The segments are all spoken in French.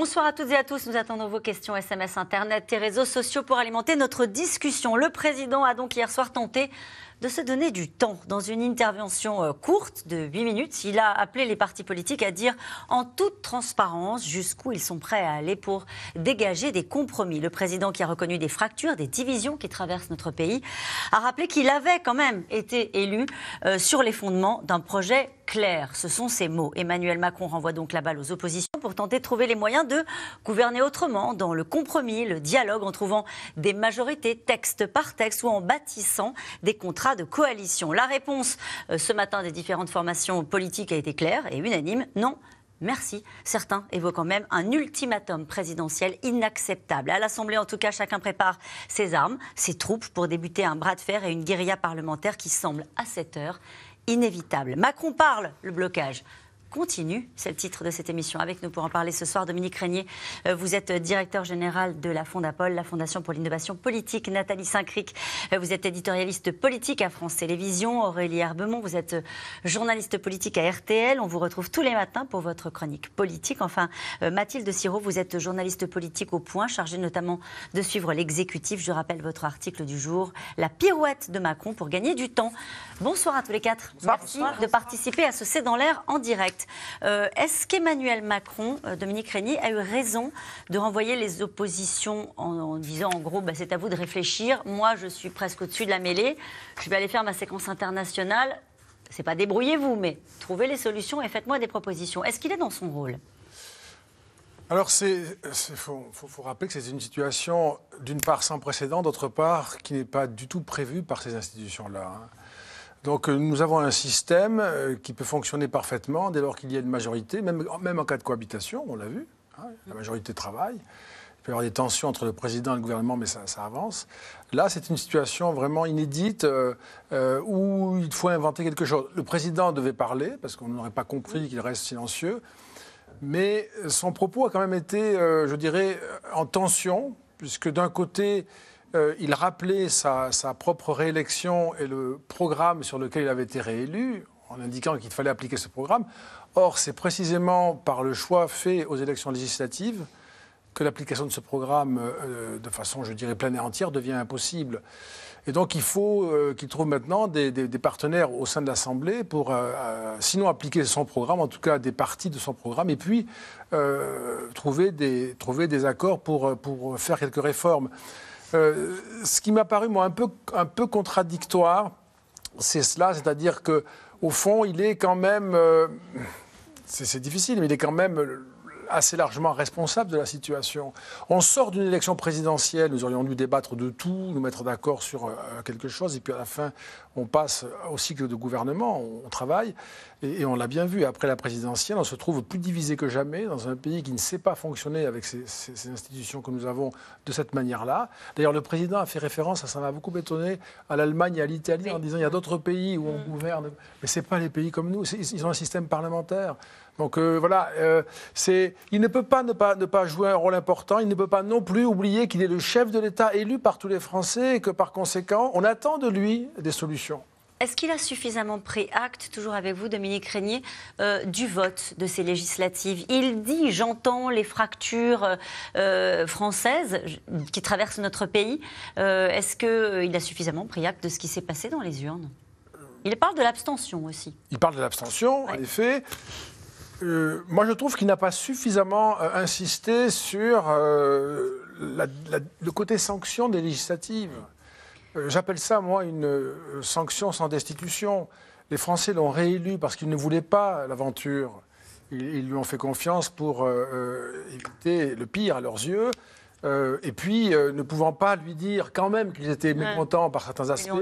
Bonsoir à toutes et à tous. Nous attendons vos questions SMS, Internet et réseaux sociaux pour alimenter notre discussion. Le président a donc hier soir tenté de se donner du temps. Dans une intervention euh, courte de 8 minutes, il a appelé les partis politiques à dire en toute transparence jusqu'où ils sont prêts à aller pour dégager des compromis. Le président qui a reconnu des fractures, des divisions qui traversent notre pays, a rappelé qu'il avait quand même été élu euh, sur les fondements d'un projet clair. Ce sont ces mots. Emmanuel Macron renvoie donc la balle aux oppositions pour tenter de trouver les moyens de gouverner autrement, dans le compromis, le dialogue, en trouvant des majorités texte par texte ou en bâtissant des contrats de coalition. La réponse euh, ce matin des différentes formations politiques a été claire et unanime. Non, Merci. Certains évoquant même un ultimatum présidentiel inacceptable. À l'Assemblée, en tout cas, chacun prépare ses armes, ses troupes pour débuter un bras de fer et une guérilla parlementaire qui semble, à cette heure, inévitable. Macron parle, le blocage continue. C'est le titre de cette émission. Avec nous pour en parler ce soir, Dominique Régnier. Euh, vous êtes directeur général de la Fondapol, la Fondation pour l'innovation politique. Nathalie Saint-Cric, euh, vous êtes éditorialiste politique à France Télévisions. Aurélie Herbemont, vous êtes euh, journaliste politique à RTL. On vous retrouve tous les matins pour votre chronique politique. Enfin, Mathilde Siro, vous êtes journaliste politique au point, chargée notamment de suivre l'exécutif. Je rappelle votre article du jour, La pirouette de Macron pour gagner du temps. Bonsoir à tous les quatre. Merci de participer à ce C'est dans l'air en direct. Euh, est-ce qu'Emmanuel Macron, euh, Dominique Régnier, a eu raison de renvoyer les oppositions en, disant en gros, bah, c'est à vous de réfléchir, moi je suis presque au-dessus de la mêlée, je vais aller faire ma séquence internationale, c'est pas débrouillez-vous, mais trouvez les solutions et faites-moi des propositions. Est-ce qu'il est dans son rôle? Alors, il faut, faut, rappeler que c'est une situation, d'une part, sans précédent, d'autre part, qui n'est pas du tout prévue par ces institutions-là. Donc euh, nous avons un système euh, qui peut fonctionner parfaitement dès lors qu'il y a une majorité, même, même en cas de cohabitation, on l'a vu, hein, la majorité travaille. Il peut y avoir des tensions entre le président et le gouvernement, mais ça, avance. Là, c'est une situation vraiment inédite euh, où il faut inventer quelque chose. Le président devait parler, parce qu'on n'aurait pas compris qu'il reste silencieux, mais son propos a quand même été, je dirais, en tension, puisque d'un côté, euh, il rappelait sa, propre réélection et le programme sur lequel il avait été réélu, en indiquant qu'il fallait appliquer ce programme. Or, c'est précisément par le choix fait aux élections législatives que l'application de ce programme, euh, de façon, je dirais, pleine et entière, devient impossible. Et donc, il faut euh, qu'il trouve maintenant des, partenaires au sein de l'Assemblée pour, sinon appliquer son programme, en tout cas des parties de son programme, et puis trouver, des, accords pour faire quelques réformes. Euh, ce qui m'a paru, moi, un peu, un peu contradictoire, c'est cela, c'est-à-dire que au fond, il est quand même, euh, c'est difficile, mais il est quand même assez largement responsable de la situation. On sort d'une élection présidentielle, nous aurions dû débattre de tout, nous mettre d'accord sur euh, quelque chose, et puis à la fin, on passe au cycle de gouvernement, on travaille, et, on l'a bien vu, après la présidentielle, on se trouve plus divisé que jamais dans un pays qui ne sait pas fonctionner avec ces, institutions que nous avons de cette manière-là. D'ailleurs, le président a fait référence, ça m'a beaucoup étonné, à l'Allemagne et à l'Italie en disant il y a d'autres pays où on mm. gouverne, mais ce n'est pas les pays comme nous, ils ont un système parlementaire. Donc euh, voilà, euh, il ne peut pas ne, pas ne pas jouer un rôle important, il ne peut pas non plus oublier qu'il est le chef de l'État élu par tous les Français et que par conséquent, on attend de lui des solutions. Est-ce qu'il a suffisamment pris acte, toujours avec vous, Dominique Régnier, euh, du vote de ces législatives? Il dit, j'entends les fractures françaises qui traversent notre pays. Est-ce qu'il a suffisamment pris acte de ce qui s'est passé dans les urnes? Il parle de l'abstention aussi. Il parle de l'abstention, en effet. Euh, moi, je trouve qu'il n'a pas suffisamment euh, insisté sur euh, le côté sanction des législatives. J'appelle ça, moi, une sanction sans destitution. Les Français l'ont réélu parce qu'ils ne voulaient pas l'aventure. Ils, lui ont fait confiance pour éviter le pire à leurs yeux. Euh, et puis, euh, ne pouvant pas lui dire quand même qu'ils étaient mécontents par certains aspects,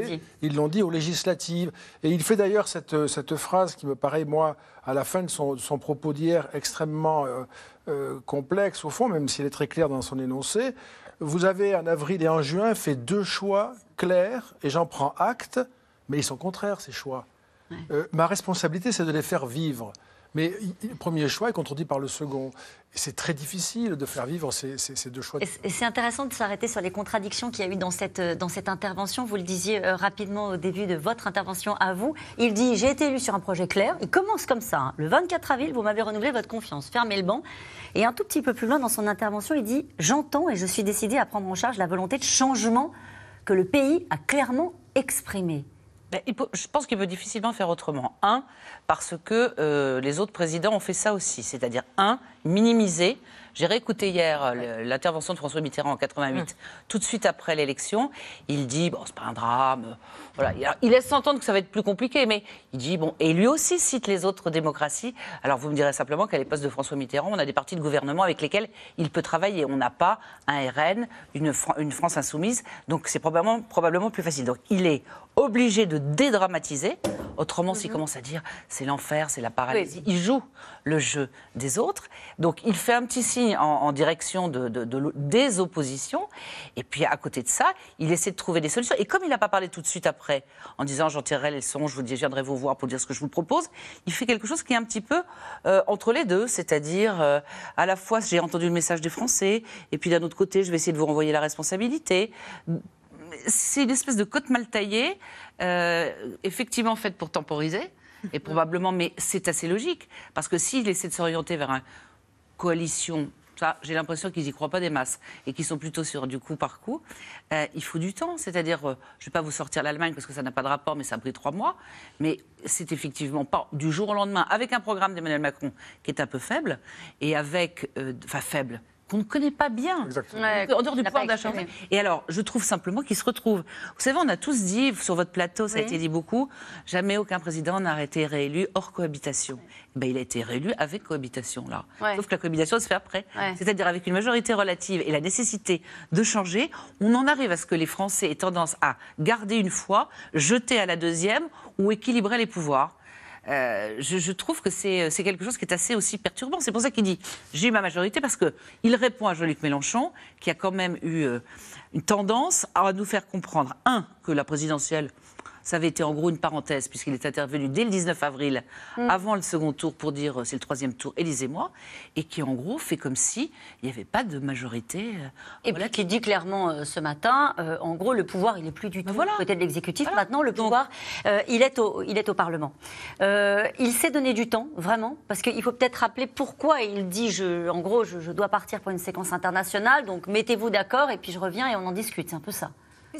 ils l'ont dit aux législatives. Et il fait d'ailleurs cette, euh, cette, phrase qui me paraît, moi, à la fin de son, son propos d'hier, extrêmement complexe, au fond, même s'il est très clair dans son énoncé. Vous avez, en avril et en juin, fait deux choix clairs, et j'en prends acte, mais ils sont contraires, ces choix. ma responsabilité, c'est de les faire vivre. Mais le premier choix est contredit par le second. Et c'est très difficile de faire vivre ces, deux choix. Et c'est intéressant de s'arrêter sur les contradictions qu'il y a eu dans cette, dans cette intervention. Vous le disiez euh, rapidement au début de votre intervention à vous. Il dit J'ai été élu sur un projet clair. Il commence comme ça. Hein. Le 24 avril, vous m'avez renouvelé votre confiance. Fermez le banc. Et un tout petit peu plus loin dans son intervention, il dit J'entends et je suis décidé à prendre en charge la volonté de changement que le pays a clairement exprimée. Je pense qu'il peut difficilement faire autrement. Un, parce que euh, les autres présidents ont fait ça aussi. C'est-à-dire, un, minimiser j'ai réécouté hier euh, l'intervention de François Mitterrand en 88, hum. tout de suite après l'élection. Il dit bon, c'est pas un drame. Voilà, il laisse entendre que ça va être plus compliqué, mais il dit bon, et lui aussi cite les autres démocraties. Alors vous me direz simplement qu'à l'époque de François Mitterrand, on a des partis de gouvernement avec lesquels il peut travailler. On n'a pas un RN, une, une France insoumise, donc c'est probablement, probablement plus facile. Donc il est obligé de dédramatiser. Autrement, s'il mhm. commence à dire c'est l'enfer, c'est la paralysie, il joue le jeu des autres. Donc il fait un petit signe en, direction de, des oppositions. Et puis à côté de ça, il essaie de trouver des solutions. Et comme il n'a pas parlé tout de suite après, en disant j'en tirerai les leçons, je vous dis, je viendrai vous voir pour dire ce que je vous propose, il fait quelque chose qui est un petit peu euh, entre les deux. C'est-à-dire, euh, à la fois, j'ai entendu le message des Français, et puis d'un autre côté, je vais essayer de vous renvoyer la responsabilité c'est une espèce de côte mal taillée, euh, effectivement faite pour temporiser, et probablement, mais c'est assez logique, parce que s'il essaie de s'orienter vers une coalition j'ai l'impression qu'ils n'y croient pas des masses et qu'ils sont plutôt sur du coup par coup. Euh, il faut du temps, c'est-à-dire, euh, je ne vais pas vous sortir l'Allemagne parce que ça n'a pas de rapport, mais ça a pris trois mois. Mais c'est effectivement pas du jour au lendemain, avec un programme d'Emmanuel Macron qui est un peu faible et avec, enfin faible, qu'on ne connaît pas bien, en dehors du pouvoir d'achat. Et alors, je trouve simplement qu'il se retrouve. Vous savez, on a tous dit, sur votre plateau, ça a été dit beaucoup, jamais aucun président n'a été réélu hors cohabitation. Eh ben, il a été réélu avec cohabitation, là. Sauf que la cohabitation se fait après. C'est-à-dire avec une majorité relative et la nécessité de changer, on en arrive à ce que les Français aient tendance à garder une fois, jeter à la deuxième ou équilibrer les pouvoirs. Euh, je, trouve que c'est quelque chose qui est assez aussi perturbant. C'est pour ça qu'il dit j'ai eu ma majorité parce qu'il répond à Jean-Luc Mélenchon, qui a quand même eu euh, une tendance à nous faire comprendre, un, que la présidentielle ça avait été en gros une parenthèse, puisqu'il est intervenu dès le 19 avril, mm. avant le second tour, pour dire euh, c'est le troisième tour, élisez-moi, et qui en gros fait comme si il n'y avait pas de majorité. Euh, et puis qui dit clairement euh, ce matin, en gros, le pouvoir, il n'est plus du ben tout voilà. côté de l'exécutif. Maintenant, le pouvoir, il, est au, il est au Parlement. il s'est donné du temps, vraiment, parce qu'il faut peut-être rappeler pourquoi il dit, je, en gros, je, je dois partir pour une séquence internationale, donc mettez-vous d'accord, et puis je reviens et on en discute. C'est un peu ça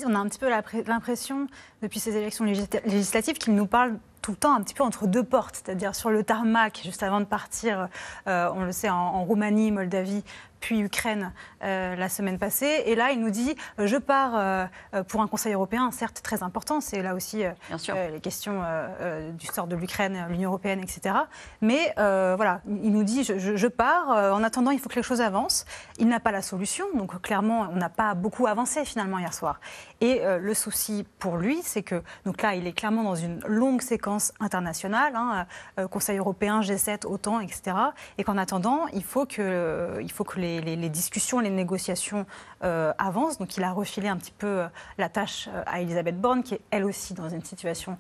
on a un petit peu l'impression, depuis ces élections législatives, qu'il nous parle tout le temps un petit peu entre deux portes, c'est-à-dire sur le tarmac, juste avant de partir, euh, on le sait, en Roumanie, Moldavie, puis Ukraine euh, la semaine passée. Et là, il nous dit euh, je pars euh, pour un Conseil européen, certes très important, c'est là aussi les questions du sort de l'Ukraine, l'Union européenne, etc. Mais voilà, il nous dit je, je pars. en attendant, il faut que les choses avancent. Il n'a pas la solution, donc clairement, on n'a pas beaucoup avancé finalement hier soir. Et le souci pour lui, c'est que donc là, il est clairement dans une longue séquence internationale, hein, Conseil européen, G7, OTAN, etc. Et qu'en attendant, il faut que, il faut que les les, discussions, les négociations euh, avancent. Donc il a refilé un petit peu euh, la tâche euh, à Elisabeth Borne, qui est elle aussi dans une situation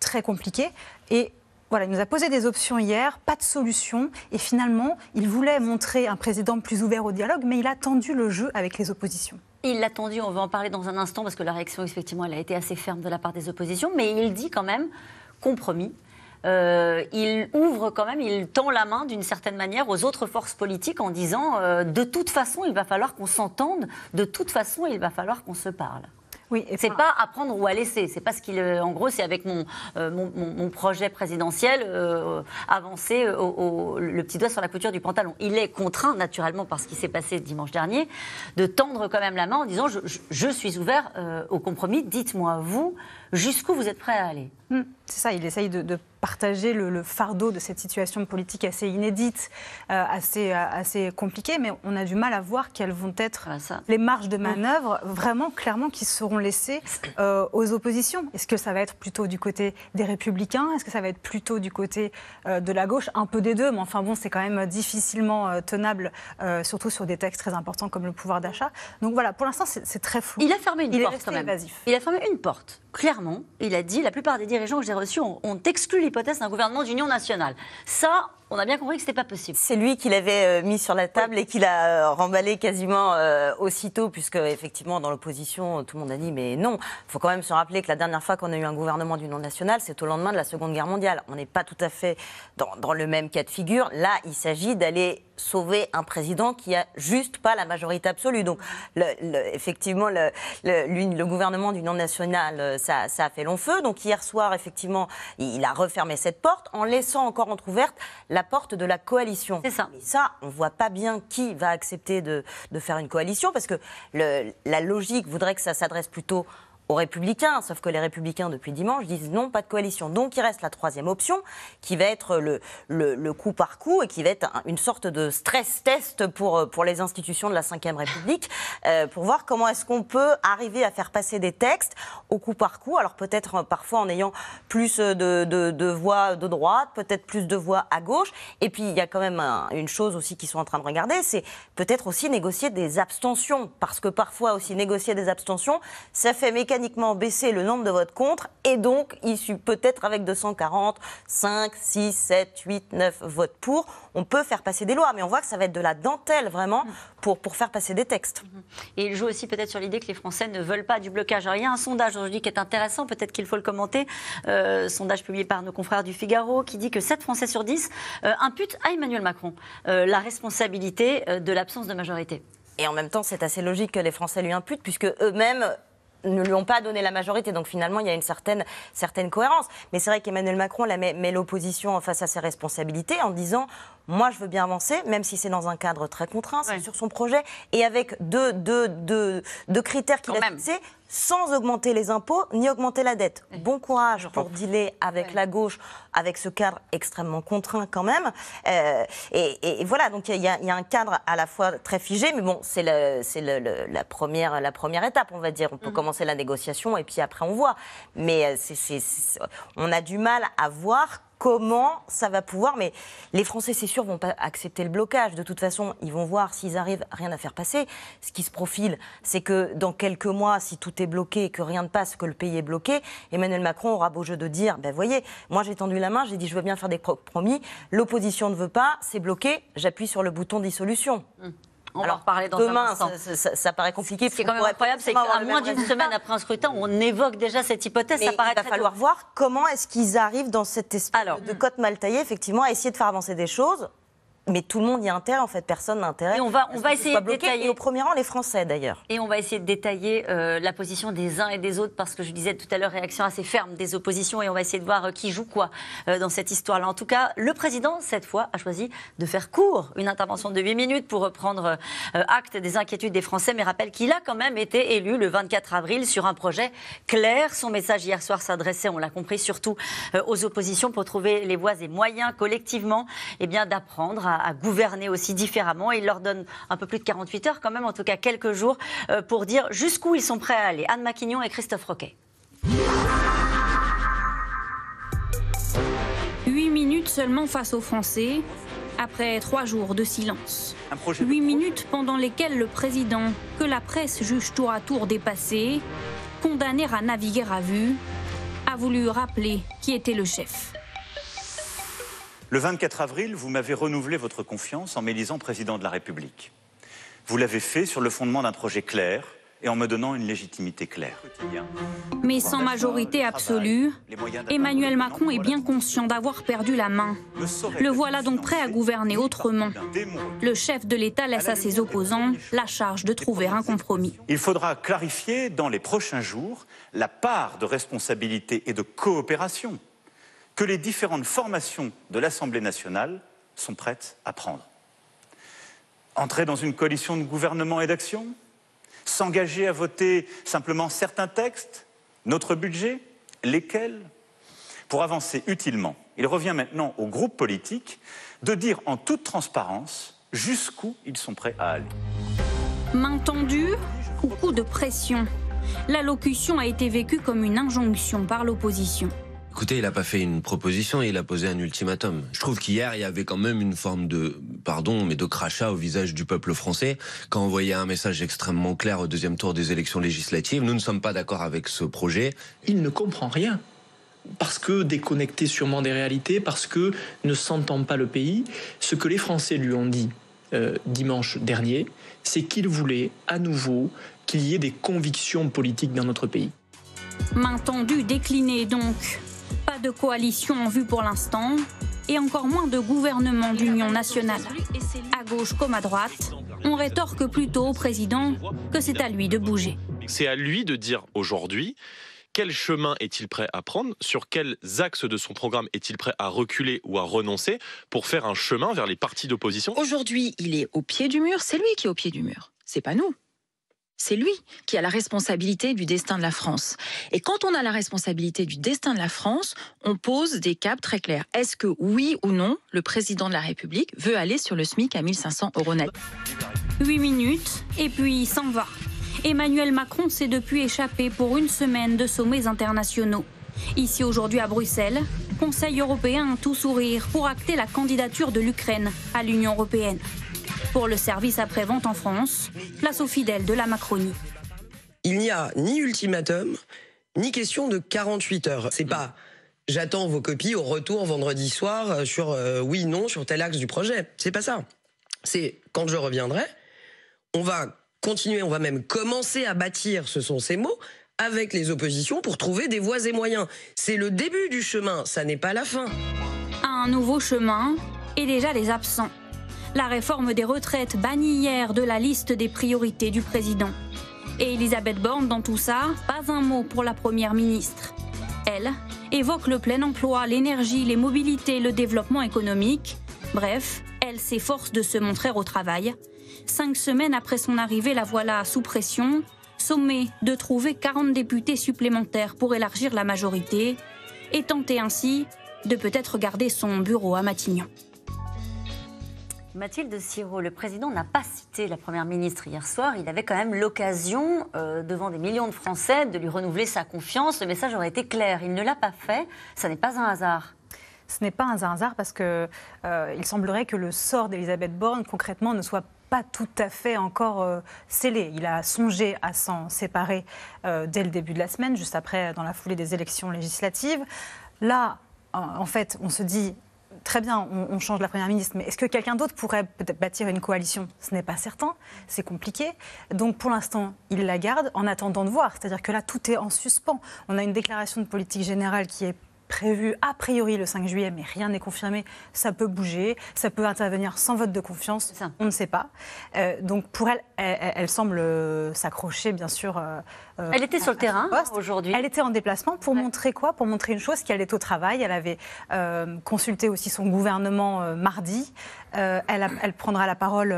très compliquée. Et voilà, il nous a posé des options hier, pas de solution. Et finalement, il voulait montrer un président plus ouvert au dialogue, mais il a tendu le jeu avec les oppositions. Il l'a tendu, on va en parler dans un instant, parce que la réaction, effectivement, elle a été assez ferme de la part des oppositions. Mais il dit quand même compromis. Euh, il ouvre quand même, il tend la main d'une certaine manière aux autres forces politiques en disant euh, de toute façon, il va falloir qu'on s'entende, de toute façon, il va falloir qu'on se parle. Oui, c'est pas à prendre ou à laisser. C'est pas ce qu'il. En gros, c'est avec mon, euh, mon, projet présidentiel avancé le petit doigt sur la couture du pantalon. Il est contraint, naturellement, par ce qui s'est passé dimanche dernier, de tendre quand même la main en disant je, suis ouvert au compromis. Dites-moi vous jusqu'où vous êtes prêt à aller? Hmm. c'est ça. Il essaye de partager le, fardeau de cette situation politique assez inédite, euh, assez, euh, assez compliquée, mais on a du mal à voir quelles vont être ah, les marges de manœuvre vraiment clairement qui seront laissées euh, aux oppositions. Est-ce que ça va être plutôt du côté des républicains? Est-ce que ça va être plutôt du côté de la gauche? Un peu des deux, mais enfin bon, c'est quand même difficilement tenable, surtout sur des textes très importants comme le pouvoir d'achat. Donc voilà, pour l'instant, c'est très flou. Il a fermé une porte quand même. Il a fermé une porte, clairement. Il a dit, la plupart des dirigeants que j'ai reçus ont, ont exclu l'hypothèse d'un gouvernement d'union nationale. Ça, on a bien compris que ce n'était pas possible. C'est lui qui l'avait euh, mis sur la table et qui l'a euh, remballé quasiment euh, aussitôt, puisque effectivement dans l'opposition, tout le monde a dit mais non. Il faut quand même se rappeler que la dernière fois qu'on a eu un gouvernement d'union nationale, c'est au lendemain de la Seconde Guerre mondiale. On n'est pas tout à fait dans, dans le même cas de figure. Là, il s'agit d'aller sauver un président qui a juste pas la majorité absolue. Donc, le, le, effectivement, le, le gouvernement d'union nationale, ça, ça, a fait long feu. Donc, hier soir, effectivement, il a refermé cette porte en laissant encore entrouverte la porte de la coalition. C'est ça. Mais ça, on voit pas bien qui va accepter de, de faire une coalition parce que la logique voudrait que ça s'adresse plutôt aux Républicains, sauf que les Républicains, depuis dimanche, disent non, pas de coalition. Donc il reste la troisième option, qui va être le, coup par coup et qui va être une sorte de stress test pour, pour les institutions de la Ve République, euh, pour voir comment est-ce qu'on peut arriver à faire passer des textes au coup par coup. Alors peut-être euh, parfois en ayant plus de, de, de voix de droite, peut-être plus de voix à gauche. Et puis il y a quand même une chose aussi qu'ils sont en train de regarder, c'est peut-être aussi négocier des abstentions. Parce que parfois aussi négocier des abstentions, ça fait mécaniquement mécaniquement baisser le nombre de votes contre et donc issu peut-être avec 240, 5, 6, 7, 8, 9 votes pour, on peut faire passer des lois. Mais on voit que ça va être de la dentelle vraiment pour, pour faire passer des textes. Et il joue aussi peut-être sur l'idée que les Français ne veulent pas du blocage. Alors il y a un sondage aujourd'hui qui est intéressant, peut-être qu'il faut le commenter. Euh, sondage publié par nos confrères du Figaro qui dit que 7 Français sur 10 euh, imputent à Emmanuel Macron euh, la responsabilité de l'absence de majorité. Et en même temps, c'est assez logique que les Français lui imputent, puisque eux-mêmes ne lui ont pas donné la majorité. Donc finalement, il y a une certaine, certaine cohérence. Mais c'est vrai qu'Emmanuel Macron la met, met l'opposition face à ses responsabilités en disant moi, je veux bien avancer, même si c'est dans un cadre très contraint, c'est sur son projet, et avec deux, deux, deux, deux critères qu'il a fixés, sans augmenter les impôts ni augmenter la dette. Bon courage pour dealer avec la gauche, avec ce cadre extrêmement contraint quand même. Euh, et, voilà, donc il y, a un cadre à la fois très figé, mais bon, c'est la, première, la première étape, on va dire. On peut mm. commencer la négociation et puis après on voit. Mais euh, on a du mal à voir comment ça va pouvoir. Mais les Français, c'est sûr, vont pas accepter le blocage. De toute façon, ils vont voir s'ils arrivent rien à faire passer. Ce qui se profile, c'est que dans quelques mois, si tout est bloqué, que rien ne passe, que le pays est bloqué, Emmanuel Macron aura beau jeu de dire, ben voyez, moi j'ai tendu la main, j'ai dit je veux bien faire des compromis, l'opposition ne veut pas, c'est bloqué, j'appuie sur le bouton dissolution. Hum. On Alors, va parler dans demain, un Ça, ça, paraît compliqué. Ce qui est quand même incroyable, c'est qu'à moins d'une semaine après un scrutin, on évoque déjà cette hypothèse. ça paraît il va falloir voir comment est-ce qu'ils arrivent dans cette espèce de cote mal taillée, effectivement, à essayer de faire avancer des choses mais tout le monde y a intérêt, en fait, personne n'a intérêt. Et on va, on va essayer de détailler. Et au premier rang, les Français, d'ailleurs. Et on va essayer de détailler euh, la position des uns et des autres, parce que je disais tout à l'heure, réaction assez ferme des oppositions, et on va essayer de voir euh, qui joue quoi euh, dans cette histoire-là. En tout cas, le président, cette fois, a choisi de faire court, une intervention de 8 minutes pour reprendre acte des inquiétudes des Français, mais rappelle qu'il a quand même été élu le 24 avril sur un projet clair. Son message hier soir s'adressait, on l'a compris, surtout aux oppositions pour trouver les voies et moyens collectivement eh bien, d'apprendre à à, gouverner aussi différemment. il leur donne un peu plus de 48 heures quand même, en tout cas quelques jours, euh, pour dire jusqu'où ils sont prêts à aller. Anne Maquignon et Christophe Roquet. Huit minutes seulement face aux Français, après trois jours de silence. Huit minutes pendant lesquelles le président, que la presse juge tour à tour dépassé, condamné à naviguer à vue, a voulu rappeler qui était le chef. Le 24 avril, vous m'avez renouvelé votre confiance en m'élisant président de la République. Vous l'avez fait sur le fondement d'un projet clair et en me donnant une légitimité claire. Mais sans majorité absolue, Emmanuel Macron est bien conscient d'avoir perdu la main. Le voilà donc prêt à gouverner autrement. Le chef de l'État laisse à ses opposants la charge de trouver un compromis. Il faudra clarifier dans les prochains jours la part de responsabilité et de coopération que les différentes formations de l'Assemblée nationale sont prêtes à prendre. Entrer dans une coalition de gouvernement et d'action S'engager à voter simplement certains textes Notre budget Lesquels Pour avancer utilement, il revient maintenant aux groupes politiques de dire en toute transparence jusqu'où ils sont prêts à aller. Main tendue ou coup de pression? L'allocution a été vécue comme une injonction par l'opposition. Écoutez, il n'a pas fait une proposition, il a posé un ultimatum. Je trouve qu'hier, il y avait quand même une forme de, pardon, mais de crachat au visage du peuple français quand on voyait un message extrêmement clair au deuxième tour des élections législatives. Nous ne sommes pas d'accord avec ce projet. Il ne comprend rien parce que déconnecté sûrement des réalités, parce que ne sentant pas le pays, ce que les Français lui ont dit euh, dimanche dernier, c'est qu'ils voulaient à nouveau qu'il y ait des convictions politiques dans notre pays. Main tendue déclinée donc. Pas de coalition en vue pour l'instant et encore moins de gouvernement d'union nationale. À gauche comme à droite, on rétorque plutôt au président que c'est à lui de bouger. C'est à lui de dire aujourd'hui quel chemin est-il prêt à prendre Sur quels axes de son programme est-il prêt à reculer ou à renoncer pour faire un chemin vers les partis d'opposition? Aujourd'hui, il est au pied du mur, c'est lui qui est au pied du mur, c'est pas nous. C'est lui qui a la responsabilité du destin de la France. Et quand on a la responsabilité du destin de la France, on pose des caps très clairs. Est-ce que oui ou non, le président de la République veut aller sur le SMIC à 1500 euros net? 8 minutes, et puis il s'en va. Emmanuel Macron s'est depuis échappé pour une semaine de sommets internationaux. Ici aujourd'hui à Bruxelles, Conseil européen tout sourire pour acter la candidature de l'Ukraine à l'Union européenne. Pour le service après-vente en France, place aux fidèles de la Macronie. Il n'y a ni ultimatum, ni question de 48 heures. C'est pas j'attends vos copies au retour vendredi soir sur euh, oui, non, sur tel axe du projet. C'est pas ça. C'est quand je reviendrai, on va continuer, on va même commencer à bâtir, ce sont ces mots, avec les oppositions pour trouver des voies et moyens. C'est le début du chemin, ça n'est pas la fin. Un nouveau chemin et déjà les absents. La réforme des retraites bannie hier de la liste des priorités du président. Et Elisabeth Borne, dans tout ça, pas un mot pour la Première ministre. Elle évoque le plein emploi, l'énergie, les mobilités, le développement économique. Bref, elle s'efforce de se montrer au travail Cinq semaines après son arrivée, la voilà sous pression, sommée de trouver 40 députés supplémentaires pour élargir la majorité et tenter ainsi de peut-être garder son bureau à Matignon. Mathilde Siro, le président n'a pas cité la Première ministre hier soir. Il avait quand même l'occasion, euh, devant des millions de Français, de lui renouveler sa confiance. Le message aurait été clair. Il ne l'a pas fait. Ça n'est pas un hasard. Ce n'est pas un hasard parce que euh, il semblerait que le sort d'Elisabeth Borne, concrètement, ne soit pas tout à fait encore euh, scellé. Il a songé à s'en séparer euh, dès le début de la semaine, juste après, dans la foulée des élections législatives. Là, en fait, on se dit, très bien, on, change la Première ministre, mais est-ce que quelqu'un d'autre pourrait peut-être bâtir une coalition? Ce n'est pas certain, c'est compliqué. Donc pour l'instant, il la garde en attendant de voir. C'est-à-dire que là, tout est en suspens. On a une déclaration de politique générale qui est prévu a priori le 5 juillet, mais rien n'est confirmé. Ça peut bouger, ça peut intervenir sans vote de confiance, on ne sait pas. Euh, donc pour elle, elle, semble euh, s'accrocher, bien sûr. Euh, elle était sur le terrain aujourd'hui. Elle était en déplacement pour montrer quoi? Pour montrer une chose qu'elle est au travail. Elle avait consulté aussi son gouvernement mardi. Elle, prendra la parole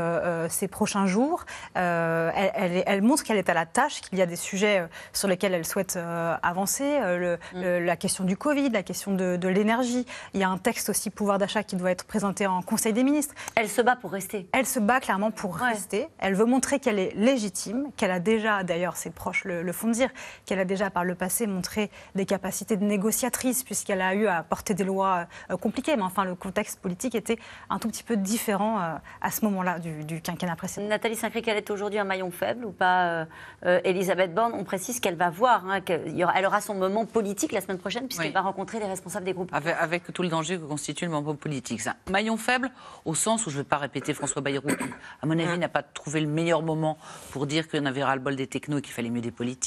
ces prochains jours. Elle, elle, montre qu'elle est à la tâche, qu'il y a des sujets sur lesquels elle souhaite avancer. Le, mm. la question du Covid, la question de, l'énergie. Il y a un texte aussi pouvoir d'achat qui doit être présenté en Conseil des ministres. Elle se bat pour rester. Elle se bat clairement pour rester. Elle veut montrer qu'elle est légitime, qu'elle a déjà, d'ailleurs ses proches le, font dire, qu'elle a déjà par le passé montré des capacités de négociatrice puisqu'elle a eu à porter des lois euh, compliquées. Mais enfin, le contexte politique était un tout petit peu différent euh, à ce moment-là du, quinquennat précédent. Nathalie Saint-Cric, elle est aujourd'hui un maillon faible ou pas euh, Elisabeth Borne, on précise qu'elle va voir, hein, qu'elle aura son moment politique la semaine prochaine puisqu'elle va rencontrer les responsables des groupes. Avec, tout le danger que constitue le moment politique. maillon faible au sens où je ne vais pas répéter François Bayrou, qui, à mon avis, n'a pas trouvé le meilleur moment pour dire qu'on avait ras-le-bol des technos et qu'il fallait mieux des politiques.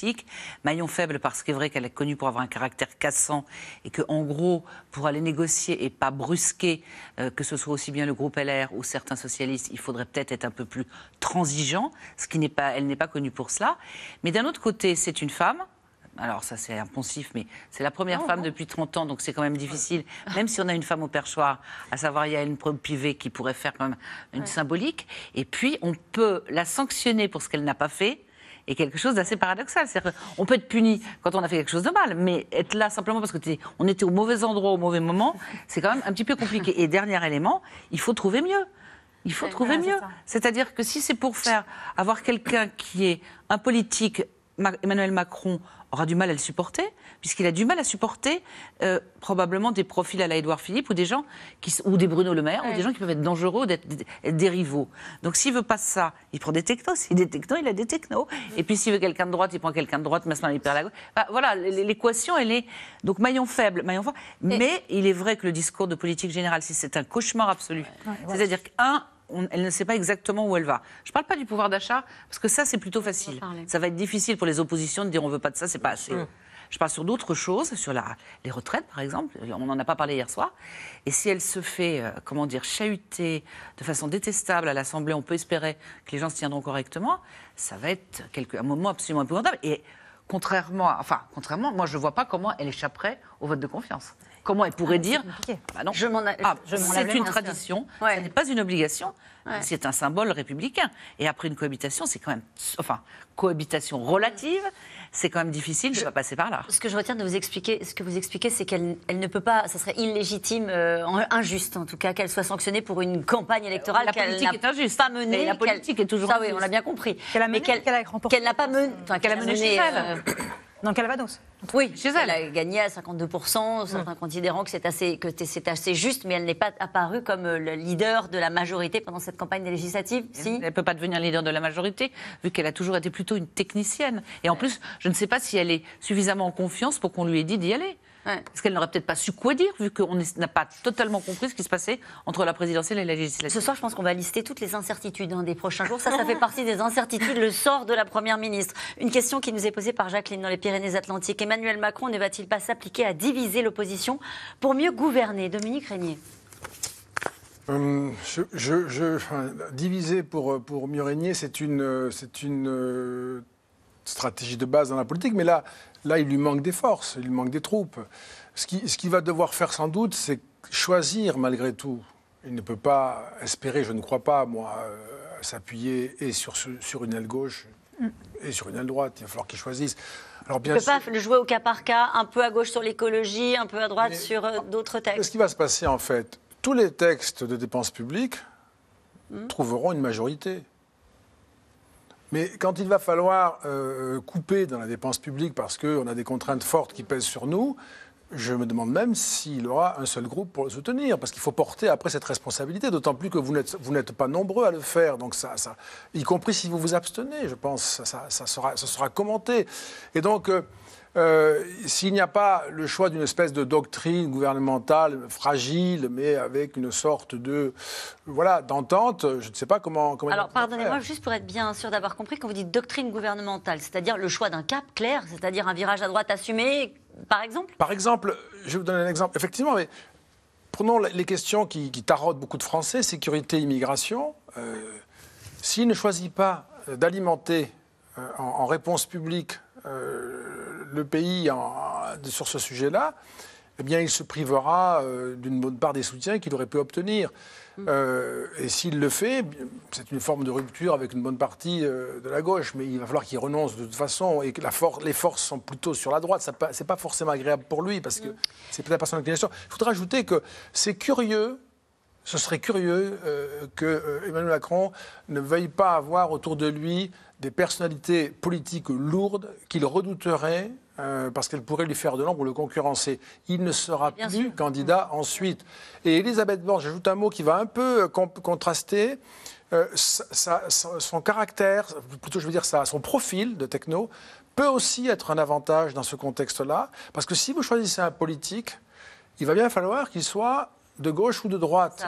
Maillon faible parce qu'il est vrai qu'elle est connue pour avoir un caractère cassant et qu'en gros, pour aller négocier et pas brusquer, euh, que ce soit aussi bien le groupe LR ou certains socialistes, il faudrait peut-être être un peu plus transigeant, ce qui n'est pas, elle n'est pas connue pour cela. Mais d'un autre côté, c'est une femme alors ça c'est impensif, mais c'est la première femme depuis 30 ans, donc c'est quand même difficile. Même si on a une femme au perchoir, à savoir il y a une preuve privée qui pourrait faire quand même une symbolique. Et puis on peut la sanctionner pour ce qu'elle n'a pas fait. Et quelque chose d'assez paradoxal. On peut être puni quand on a fait quelque chose de mal, mais être là simplement parce qu'on était au mauvais endroit au mauvais moment, c'est quand même un petit peu compliqué. Et dernier élément, il faut trouver mieux. Il faut trouver mieux. C'est-à-dire que si c'est pour faire avoir quelqu'un qui est un politique Emmanuel Macron aura du mal à le supporter, puisqu'il a du mal à supporter euh, probablement des profils à la Édouard Philippe ou des gens qui, ou des Bruno Le Maire ou des gens qui peuvent être dangereux, d'être des, rivaux. Donc s'il veut pas ça, il prend des technos. S'il a des technos, il a des technos. Et puis s'il veut quelqu'un de droite, il prend quelqu'un de droite. Maintenant, il perd la gauche. Voilà, l'équation, elle est donc maillon faible, maillon fort. Mais il est vrai que le discours de politique générale, si c'est un cauchemar absolu, c'est-à-dire qu'un on- elle ne sait pas exactement où elle va. Je ne parle pas du pouvoir d'achat, parce que ça, c'est plutôt facile. Ça va être difficile pour les oppositions de dire on ne veut pas de ça, c'est pas assez. Je parle sur d'autres choses, sur la- les retraites, par exemple. On n'en a pas parlé hier soir. Et si elle se fait, euh, comment dire, chahuter de façon détestable à l'Assemblée, on peut espérer que les gens se tiendront correctement. Ça va être quelque- un moment absolument épouvantable. Et contrairement, à- enfin, contrairement, moi, je ne vois pas comment elle échapperait au vote de confiance. Comment elle pourrait dire bah non. Je m'en a- Ah, c'est une ça. tradition, Ouais. ce n'est pas une obligation, Ouais. c'est un symbole républicain. Et après une cohabitation, c'est quand même, enfin, cohabitation relative, c'est quand même difficile de ne pas passer par là. Ce que je retiens de vous expliquer, ce que vous expliquez, c'est qu'elle elle ne peut pas, ça serait illégitime, euh, injuste en tout cas, qu'elle soit sanctionnée pour une campagne électorale La qu'elle politique n'a est injuste. pas menée. La politique est toujours Ça, oui, on l'a bien compris. Qu'elle a Mais mené, qu'elle n'a pas mené, enfin, Qu'elle a mené Dans Calvados. oui, chez elle. Elle a gagné à 52%, certains considérant que c'est assez, que c'est assez juste, mais elle n'est pas apparue comme euh, le leader de la majorité pendant cette campagne législative. Si? Elle ne peut pas devenir leader de la majorité, vu qu'elle a toujours été plutôt une technicienne. Et en plus, je ne sais pas si elle est suffisamment en confiance pour qu'on lui ait dit d'y aller. Parce qu'elle n'aurait peut-être pas su quoi dire, vu qu'on n'a pas totalement compris ce qui se passait entre la présidentielle et la législative. Ce soir, je pense qu'on va lister toutes les incertitudes hein, des prochains jours. Ça, ça fait partie des incertitudes, le sort de la Première ministre. Une question qui nous est posée par Jacqueline dans les Pyrénées-Atlantiques. Emmanuel Macron ne va-t-il pas s'appliquer à diviser l'opposition pour mieux gouverner? Dominique Régnier Hum, je, je- je- enfin, diviser pour, pour mieux régner, c'est une, euh, c'est une euh, stratégie de base dans la politique, mais là, là, il lui manque des forces, il lui manque des troupes. Ce qu'il ce qu'il va devoir faire sans doute, c'est choisir malgré tout. Il ne peut pas espérer, je ne crois pas, moi, euh, s'appuyer et sur, ce- sur une aile gauche et sur une aile droite. Il va falloir qu'il choisisse. Alors Il bien ne peut sûr, pas le jouer au cas par cas, un peu à gauche sur l'écologie, un peu à droite sur euh, d'autres Qu'est-ce textes. qui va se passer en fait Tous les textes de dépenses publiques Hmm. trouveront une majorité. Mais quand il va falloir euh, couper dans la dépense publique parce qu'on a des contraintes fortes qui pèsent sur nous, je me demande même s'il aura un seul groupe pour le soutenir, parce qu'il faut porter après cette responsabilité, d'autant plus que vous n'êtes, pas nombreux à le faire, donc ça, y compris si vous vous abstenez, je pense, ça sera commenté. Et donc, euh, euh, s'il n'y a pas le choix d'une espèce de doctrine gouvernementale fragile, mais avec une sorte de voilà d'entente, je ne sais pas comment. comment Alors, pardonnez-moi, juste pour être bien sûr d'avoir compris, quand vous dites doctrine gouvernementale, c'est-à-dire le choix d'un cap clair, c'est-à-dire un virage à droite assumé, par exemple? Par exemple, je vais vous donner un exemple. Effectivement, mais prenons les questions qui, qui taraudent beaucoup de Français, sécurité, immigration. Euh, S'il ne choisit pas d'alimenter euh, en, en réponse publique euh, le pays en- sur ce sujet-là, eh bien, il se privera euh, d'une bonne part des soutiens qu'il aurait pu obtenir. Euh, et s'il le fait, bien, c'est une forme de rupture avec une bonne partie euh, de la gauche, mais il va falloir qu'il renonce de toute façon et que la for- les forces sont plutôt sur la droite. Ce n'est pas, forcément agréable pour lui parce que c'est peut-être pas son inclination. Il faudra ajouter que c'est curieux ce serait curieux que Emmanuel Macron ne veuille pas avoir autour de lui des personnalités politiques lourdes qu'il redouterait euh, parce qu'elles pourraient lui faire de l'ombre ou le concurrencer. Il ne sera Bien plus sûr. candidat ensuite. Et Elisabeth Borne, j'ajoute un mot qui va un peu euh, contraster. euh, sa- sa- sa- son caractère, plutôt je veux dire son profil de techno, peut aussi être un avantage dans ce contexte-là. Parce que si vous choisissez un politique, il va bien falloir qu'il soit de gauche ou de droite.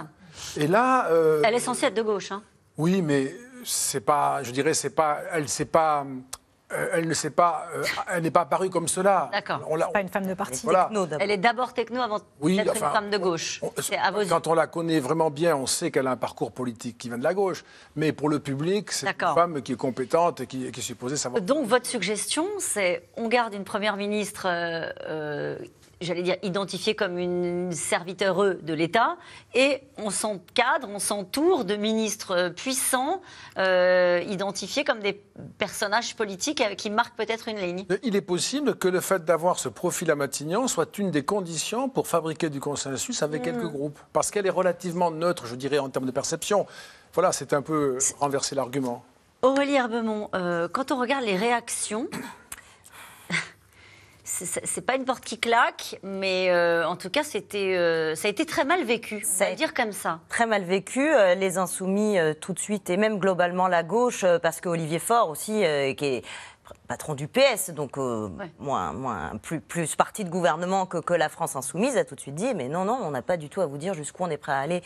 Et là, euh, Elle est censée être de gauche. Hein. oui, mais c'est pas, je dirais, c'est pas, elle sait pas, euh, elle ne sait pas, euh, elle n'est pas apparue comme cela. D'accord. On l'a- Pas une femme de parti. Voilà. Elle est d'abord techno avant Oui, d'être enfin, une femme de gauche. on- C'est à vos yeux. Quand on la connaît vraiment bien, on sait qu'elle a un parcours politique qui vient de la gauche. Mais pour le public, c'est une femme qui est compétente et qui, qui est supposée savoir. Donc votre suggestion, c'est on garde une première ministre, euh, euh, j'allais dire identifiée comme une serviteur de l'État, et on s'encadre, on s'entoure de ministres euh, puissants, euh, identifiés comme des personnages politiques euh, qui marquent peut-être une ligne. Il est possible que le fait d'avoir ce profil à Matignon soit une des conditions pour fabriquer du consensus avec Mm. quelques groupes. Parce qu'elle est relativement neutre, je dirais, en termes de perception. Voilà, c'est un peu renverser l'argument. Aurélie Herbemont, euh, quand on regarde les réactions, c'est pas une porte qui claque, mais euh, en tout cas, c'était, euh, ça a été très mal vécu. Ça va dire comme ça. Très mal vécu. les insoumis tout de suite et même globalement la gauche, parce que Olivier Faure aussi, qui est patron du PS, donc moins, moins, plus, plus parti de gouvernement que, que la France insoumise, a tout de suite dit mais non, non, on n'a pas du tout à vous dire jusqu'où on est prêt à aller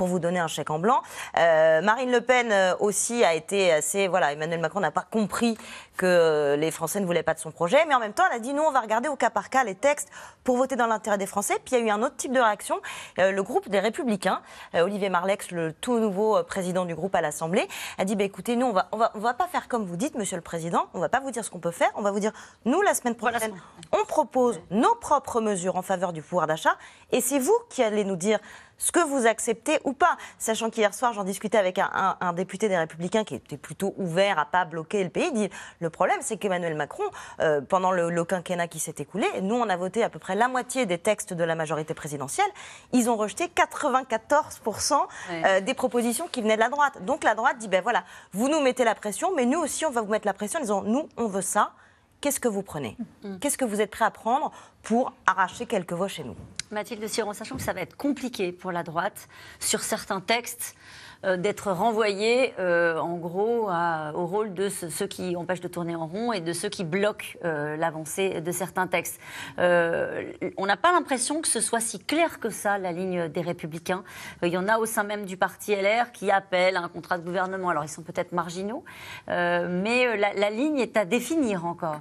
pour vous donner un chèque en blanc. Euh, Marine Le Pen euh, aussi a été assez. Voilà, Emmanuel Macron n'a pas compris que euh, les Français ne voulaient pas de son projet, mais en même temps, elle a dit nous, on va regarder au cas par cas les textes pour voter dans l'intérêt des Français. Puis il y a eu un autre type de réaction. le groupe des Républicains, Olivier Marlex, le tout nouveau président du groupe à l'Assemblée, a dit bah, écoutez, nous, on va, on va, on va pas faire comme vous dites, Monsieur le Président. On va pas vous dire ce qu'on peut faire. On va vous dire nous, la semaine prochaine, on propose nos propres mesures en faveur du pouvoir d'achat, et c'est vous qui allez nous dire ce que vous acceptez ou pas. Sachant qu'hier soir, j'en discutais avec un, député des Républicains qui était plutôt ouvert à pas bloquer le pays. Il dit le problème, c'est qu'Emmanuel Macron, euh, pendant le, quinquennat qui s'est écoulé, nous, on a voté à peu près la moitié des textes de la majorité présidentielle. Ils ont rejeté 94% euh, des propositions qui venaient de la droite. Donc la droite dit ben voilà, vous nous mettez la pression, mais nous aussi, on va vous mettre la pression en disant nous, on veut ça qu'est-ce que vous prenez mm. Qu'est-ce que vous êtes prêt à prendre pour arracher quelques voix chez nous? Mathilde Siron, sachant que ça va être compliqué pour la droite sur certains textes. Euh, d'être renvoyé euh, en gros au rôle de ceux qui empêchent de tourner en rond et de ceux qui bloquent euh, l'avancée de certains textes. on n'a pas l'impression que ce soit si clair que ça, la ligne des Républicains. Il y en a au sein même du parti LR qui appellent à un contrat de gouvernement. Alors ils sont peut-être marginaux, mais la ligne est à définir encore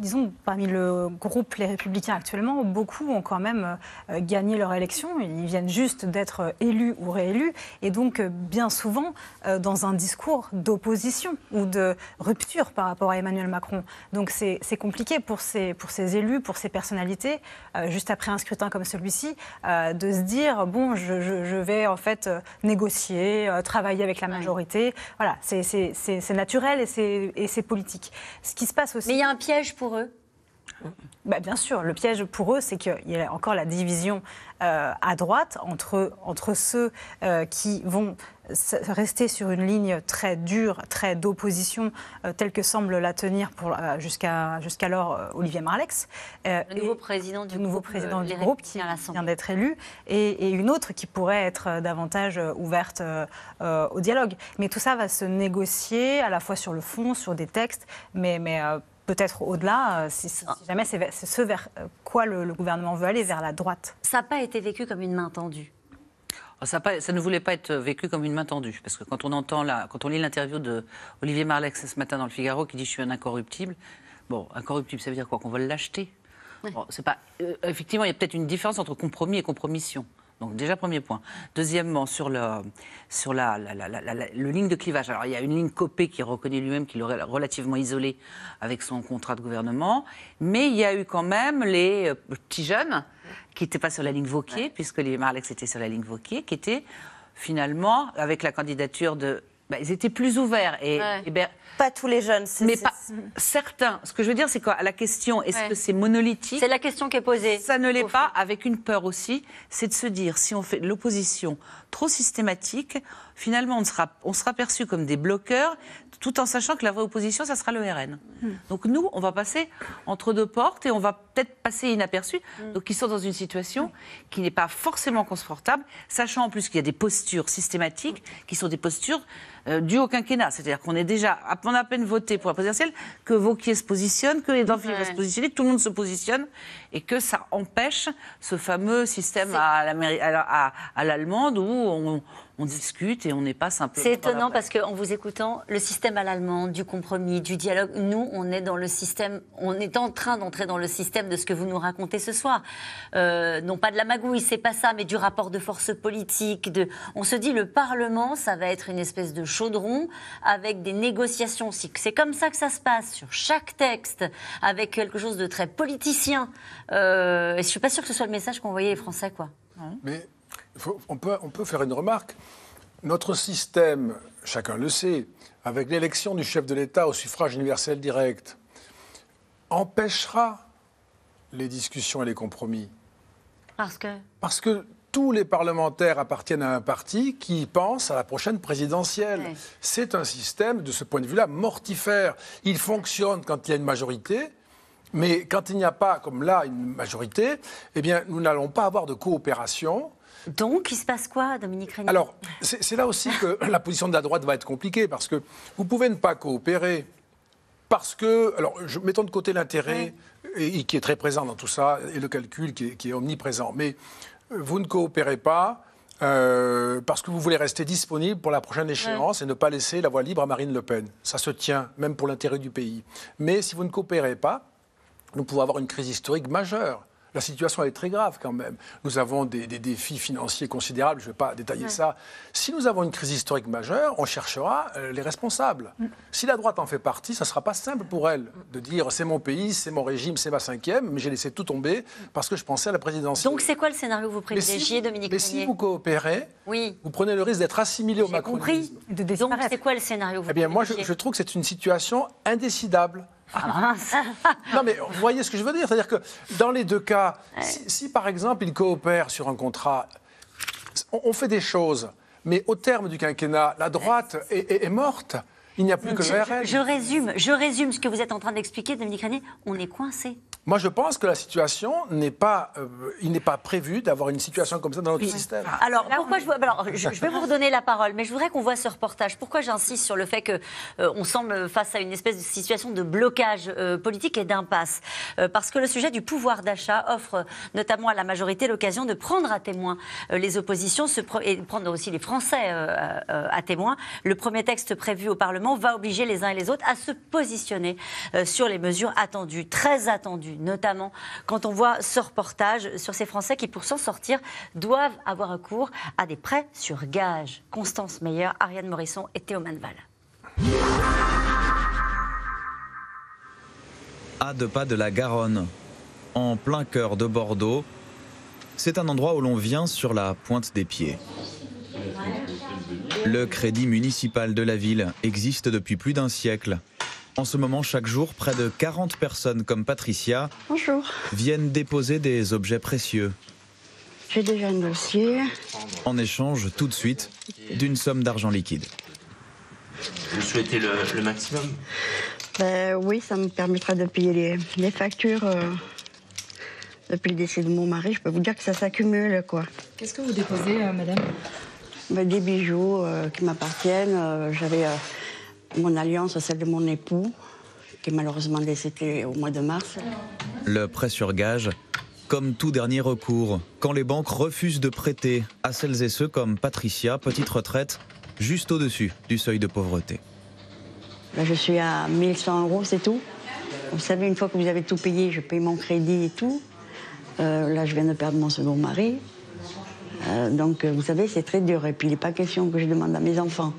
disons, parmi le groupe Les Républicains actuellement, beaucoup ont quand même euh, gagné leur élection. Ils viennent juste d'être élus ou réélus. Et donc, euh, bien souvent, euh, dans un discours d'opposition ou de rupture par rapport à Emmanuel Macron. Donc, c'est compliqué pour ces, pour ces élus, pour ces personnalités, juste après un scrutin comme celui-ci, de se dire bon, je, je, vais en fait négocier, travailler avec la majorité. Voilà, c'est naturel et c'est politique. Ce qui se passe aussi. Mais il y a un piège pour eux bah, bien sûr, le piège pour eux, c'est qu'il y a encore la division euh, à droite entre, entre ceux euh, qui vont rester sur une ligne très dure, très d'opposition, euh, telle que semble la tenir jusqu'à jusqu'alors Olivier Marlex. le nouveau président du, nouveau groupe, président du groupe qui vient d'être élu, et, et, une autre qui pourrait être davantage ouverte au dialogue. Mais tout ça va se négocier à la fois sur le fond, sur des textes, mais, mais peut-être au-delà, euh, si, ah. jamais c'est ce vers euh, quoi le, gouvernement veut aller, vers la droite. Ça n'a pas été vécu comme une main tendue ah, ça, ça, ne voulait pas être vécu comme une main tendue, parce que quand on entend la, quand on lit l'interview de Olivier Marlex ce matin dans le Figaro qui dit je suis un incorruptible, bon, incorruptible, ça veut dire quoi? Qu'on va l'acheter? C'est pas. Euh, effectivement, il y a peut-être une différence entre compromis et compromission. Donc déjà premier point. Deuxièmement, sur le, sur la, le ligne de clivage. Alors il y a une ligne Copé qui reconnaît lui-même qu'il aurait relativement isolé avec son contrat de gouvernement, mais il y a eu quand même les euh, petits jeunes qui n'étaient pas sur la ligne Vauquier, puisque les Marlex étaient sur la ligne Vauquier, qui étaient finalement avec la candidature de bah, ils étaient plus ouverts. Et, pas tous les jeunes, mais pas certains. Ce que je veux dire, c'est quoi la question est-ce que c'est monolithique? C'est la question qui est posée. Ça ne l'est pas, avec une peur aussi, c'est de se dire si on fait de l'opposition trop systématique, finalement on sera, on sera perçu comme des bloqueurs, tout en sachant que la vraie opposition, ça sera le RN. Hmm. Donc nous, on va passer entre deux portes et on va peut-être passer inaperçu. Hmm. Donc ils sont dans une situation qui n'est pas forcément confortable, sachant en plus qu'il y a des postures systématiques qui sont des postures euh, dû au quinquennat. C'est-à-dire qu'on est déjà, on a à peine voté pour la présidentielle, que Vauquier se positionne, que les va se positionner, tout le monde se positionne, et que ça empêche ce fameux système à l'allemande où on, on discute et on n'est pas simplement. C'est étonnant parce qu'en vous écoutant, le système à l'allemande, du compromis, du dialogue, nous, on est dans le système, on est en train d'entrer dans le système de ce que vous nous racontez ce soir. Euh, non pas de la magouille, c'est pas ça, mais du rapport de force politique. De... On se dit, le Parlement, ça va être une espèce de chaudron avec des négociations. C'est comme ça que ça se passe sur chaque texte, avec quelque chose de très politicien. Euh, et je suis pas sûre que ce soit le message qu'ont les Français, quoi. Mais on, peut, on peut faire une remarque. Notre système, chacun le sait, avec l'élection du chef de l'État au suffrage universel direct, empêchera les discussions et les compromis. Parce que? Parce que tous les parlementaires appartiennent à un parti qui pense à la prochaine présidentielle. Ouais. C'est un système, de ce point de vue-là, mortifère. Il fonctionne quand il y a une majorité, mais quand il n'y a pas, comme là, une majorité, eh bien, nous n'allons pas avoir de coopération. Donc, il se passe quoi, Dominique Régnier Alors, c'est là aussi que la position de la droite va être compliquée, parce que vous pouvez ne pas coopérer, parce que, alors, je, mettons de côté l'intérêt, qui est très présent dans tout ça, et le calcul qui est, qui est omniprésent, mais euh, vous ne coopérez pas euh, parce que vous voulez rester disponible pour la prochaine échéance et ne pas laisser la voie libre à Marine Le Pen. Ça se tient, même pour l'intérêt du pays. Mais si vous ne coopérez pas, nous pouvons avoir une crise historique majeure. La situation est très grave quand même. Nous avons des, des défis financiers considérables, je ne vais pas détailler ça. Si nous avons une crise historique majeure, on cherchera euh, les responsables. Si la droite en fait partie, ça ne sera pas simple pour elle de dire c'est mon pays, c'est mon régime, c'est ma cinquième, mais j'ai laissé tout tomber parce que je pensais à la présidentielle. Donc, c'est quoi le scénario que vous mais si, privilégiez, vous- Dominique mais si vous coopérez, Oui, vous prenez le risque d'être assimilé au macronisme. compris. De Donc, c'est quoi le scénario que vous Eh bien, moi, je trouve que c'est une situation indécidable. Ah, mince. Non, mais vous voyez ce que je veux dire C'est-à-dire que dans les deux cas, si, si, par exemple ils coopèrent sur un contrat, on, on fait des choses, mais au terme du quinquennat, la droite est, est- est morte. Il n'y a plus que Je, le RN. je résume, je résume ce que vous êtes en train d'expliquer, Dominique Régnier. On est coincé. Moi, je pense que la situation n'est pas. euh, il n'est pas prévu d'avoir une situation comme ça dans notre système. Alors, pourquoi je, vois- alors, je, je vais vous redonner la parole, mais je voudrais qu'on voit ce reportage. Pourquoi j'insiste sur le fait que euh, on semble face à une espèce de situation de blocage euh, politique et d'impasse? Euh, Parce que le sujet du pouvoir d'achat offre notamment à la majorité l'occasion de prendre à témoin euh, les oppositions se et de prendre aussi les Français euh, euh, à témoin. Le premier texte prévu au Parlement va obliger les uns et les autres à se positionner euh, sur les mesures attendues, très attendues, notamment quand on voit ce reportage sur ces Français qui, pour s'en sortir, doivent avoir recours à des prêts sur gage. Constance Meyer, Ariane Morisson et Théo Manval. à deux pas de la Garonne, en plein cœur de Bordeaux. C'est un endroit où l'on vient sur la pointe des pieds. Le crédit municipal de la ville existe depuis plus d'un siècle. En ce moment, chaque jour, près de 40 personnes comme Patricia Bonjour, viennent déposer des objets précieux j'ai déjà un dossier. en échange tout de suite d'une somme d'argent liquide. Vous souhaitez le, le maximum? Ben oui, ça me permettra de payer les, les factures. euh, depuis le décès de mon mari, je peux vous dire que ça s'accumule, quoi. Qu'est-ce que vous déposez, euh, madame? Ben, des bijoux euh, qui m'appartiennent. euh, J'avais euh, mon alliance, celle de mon époux, qui est malheureusement décédé au mois de mars. Le prêt sur gage, comme tout dernier recours, quand les banques refusent de prêter à celles et ceux comme Patricia, petite retraite, juste au-dessus du seuil de pauvreté. Là, je suis à 1100 euros, c'est tout. Vous savez, une fois que vous avez tout payé, je paye mon crédit et tout. Euh, là, je viens de perdre mon second mari. Euh, donc, euh, vous savez, c'est très dur. Et puis, il n'est pas question que je demande à mes enfants.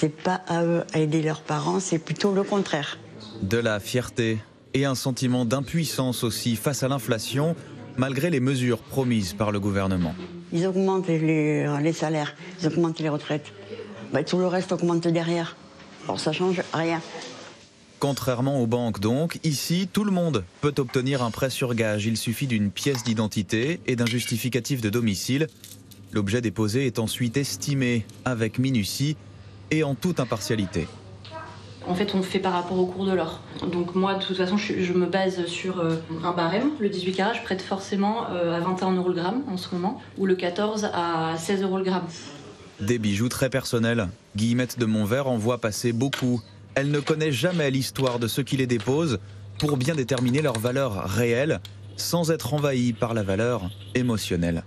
C'est pas à eux à aider leurs parents, c'est plutôt le contraire. De la fierté et un sentiment d'impuissance aussi face à l'inflation, malgré les mesures promises par le gouvernement. Ils augmentent les, les salaires, ils augmentent les retraites. Ben, tout le reste augmente derrière. Alors, ça change rien. Contrairement aux banques donc, ici, tout le monde peut obtenir un prêt sur gage. Il suffit d'une pièce d'identité et d'un justificatif de domicile. L'objet déposé est ensuite estimé avec minutie et en toute impartialité. En fait, on fait par rapport au cours de l'or. Donc moi, de toute façon, je, je me base sur euh, un barème. Le 18 carats, je prête forcément euh, à 21 euros le gramme en ce moment, ou le 14 à 16 euros le gramme. Des bijoux très personnels. Guillemette de Montvert en voit passer beaucoup. Elle ne connaît jamais l'histoire de ceux qui les déposent pour bien déterminer leur valeur réelle sans être envahie par la valeur émotionnelle.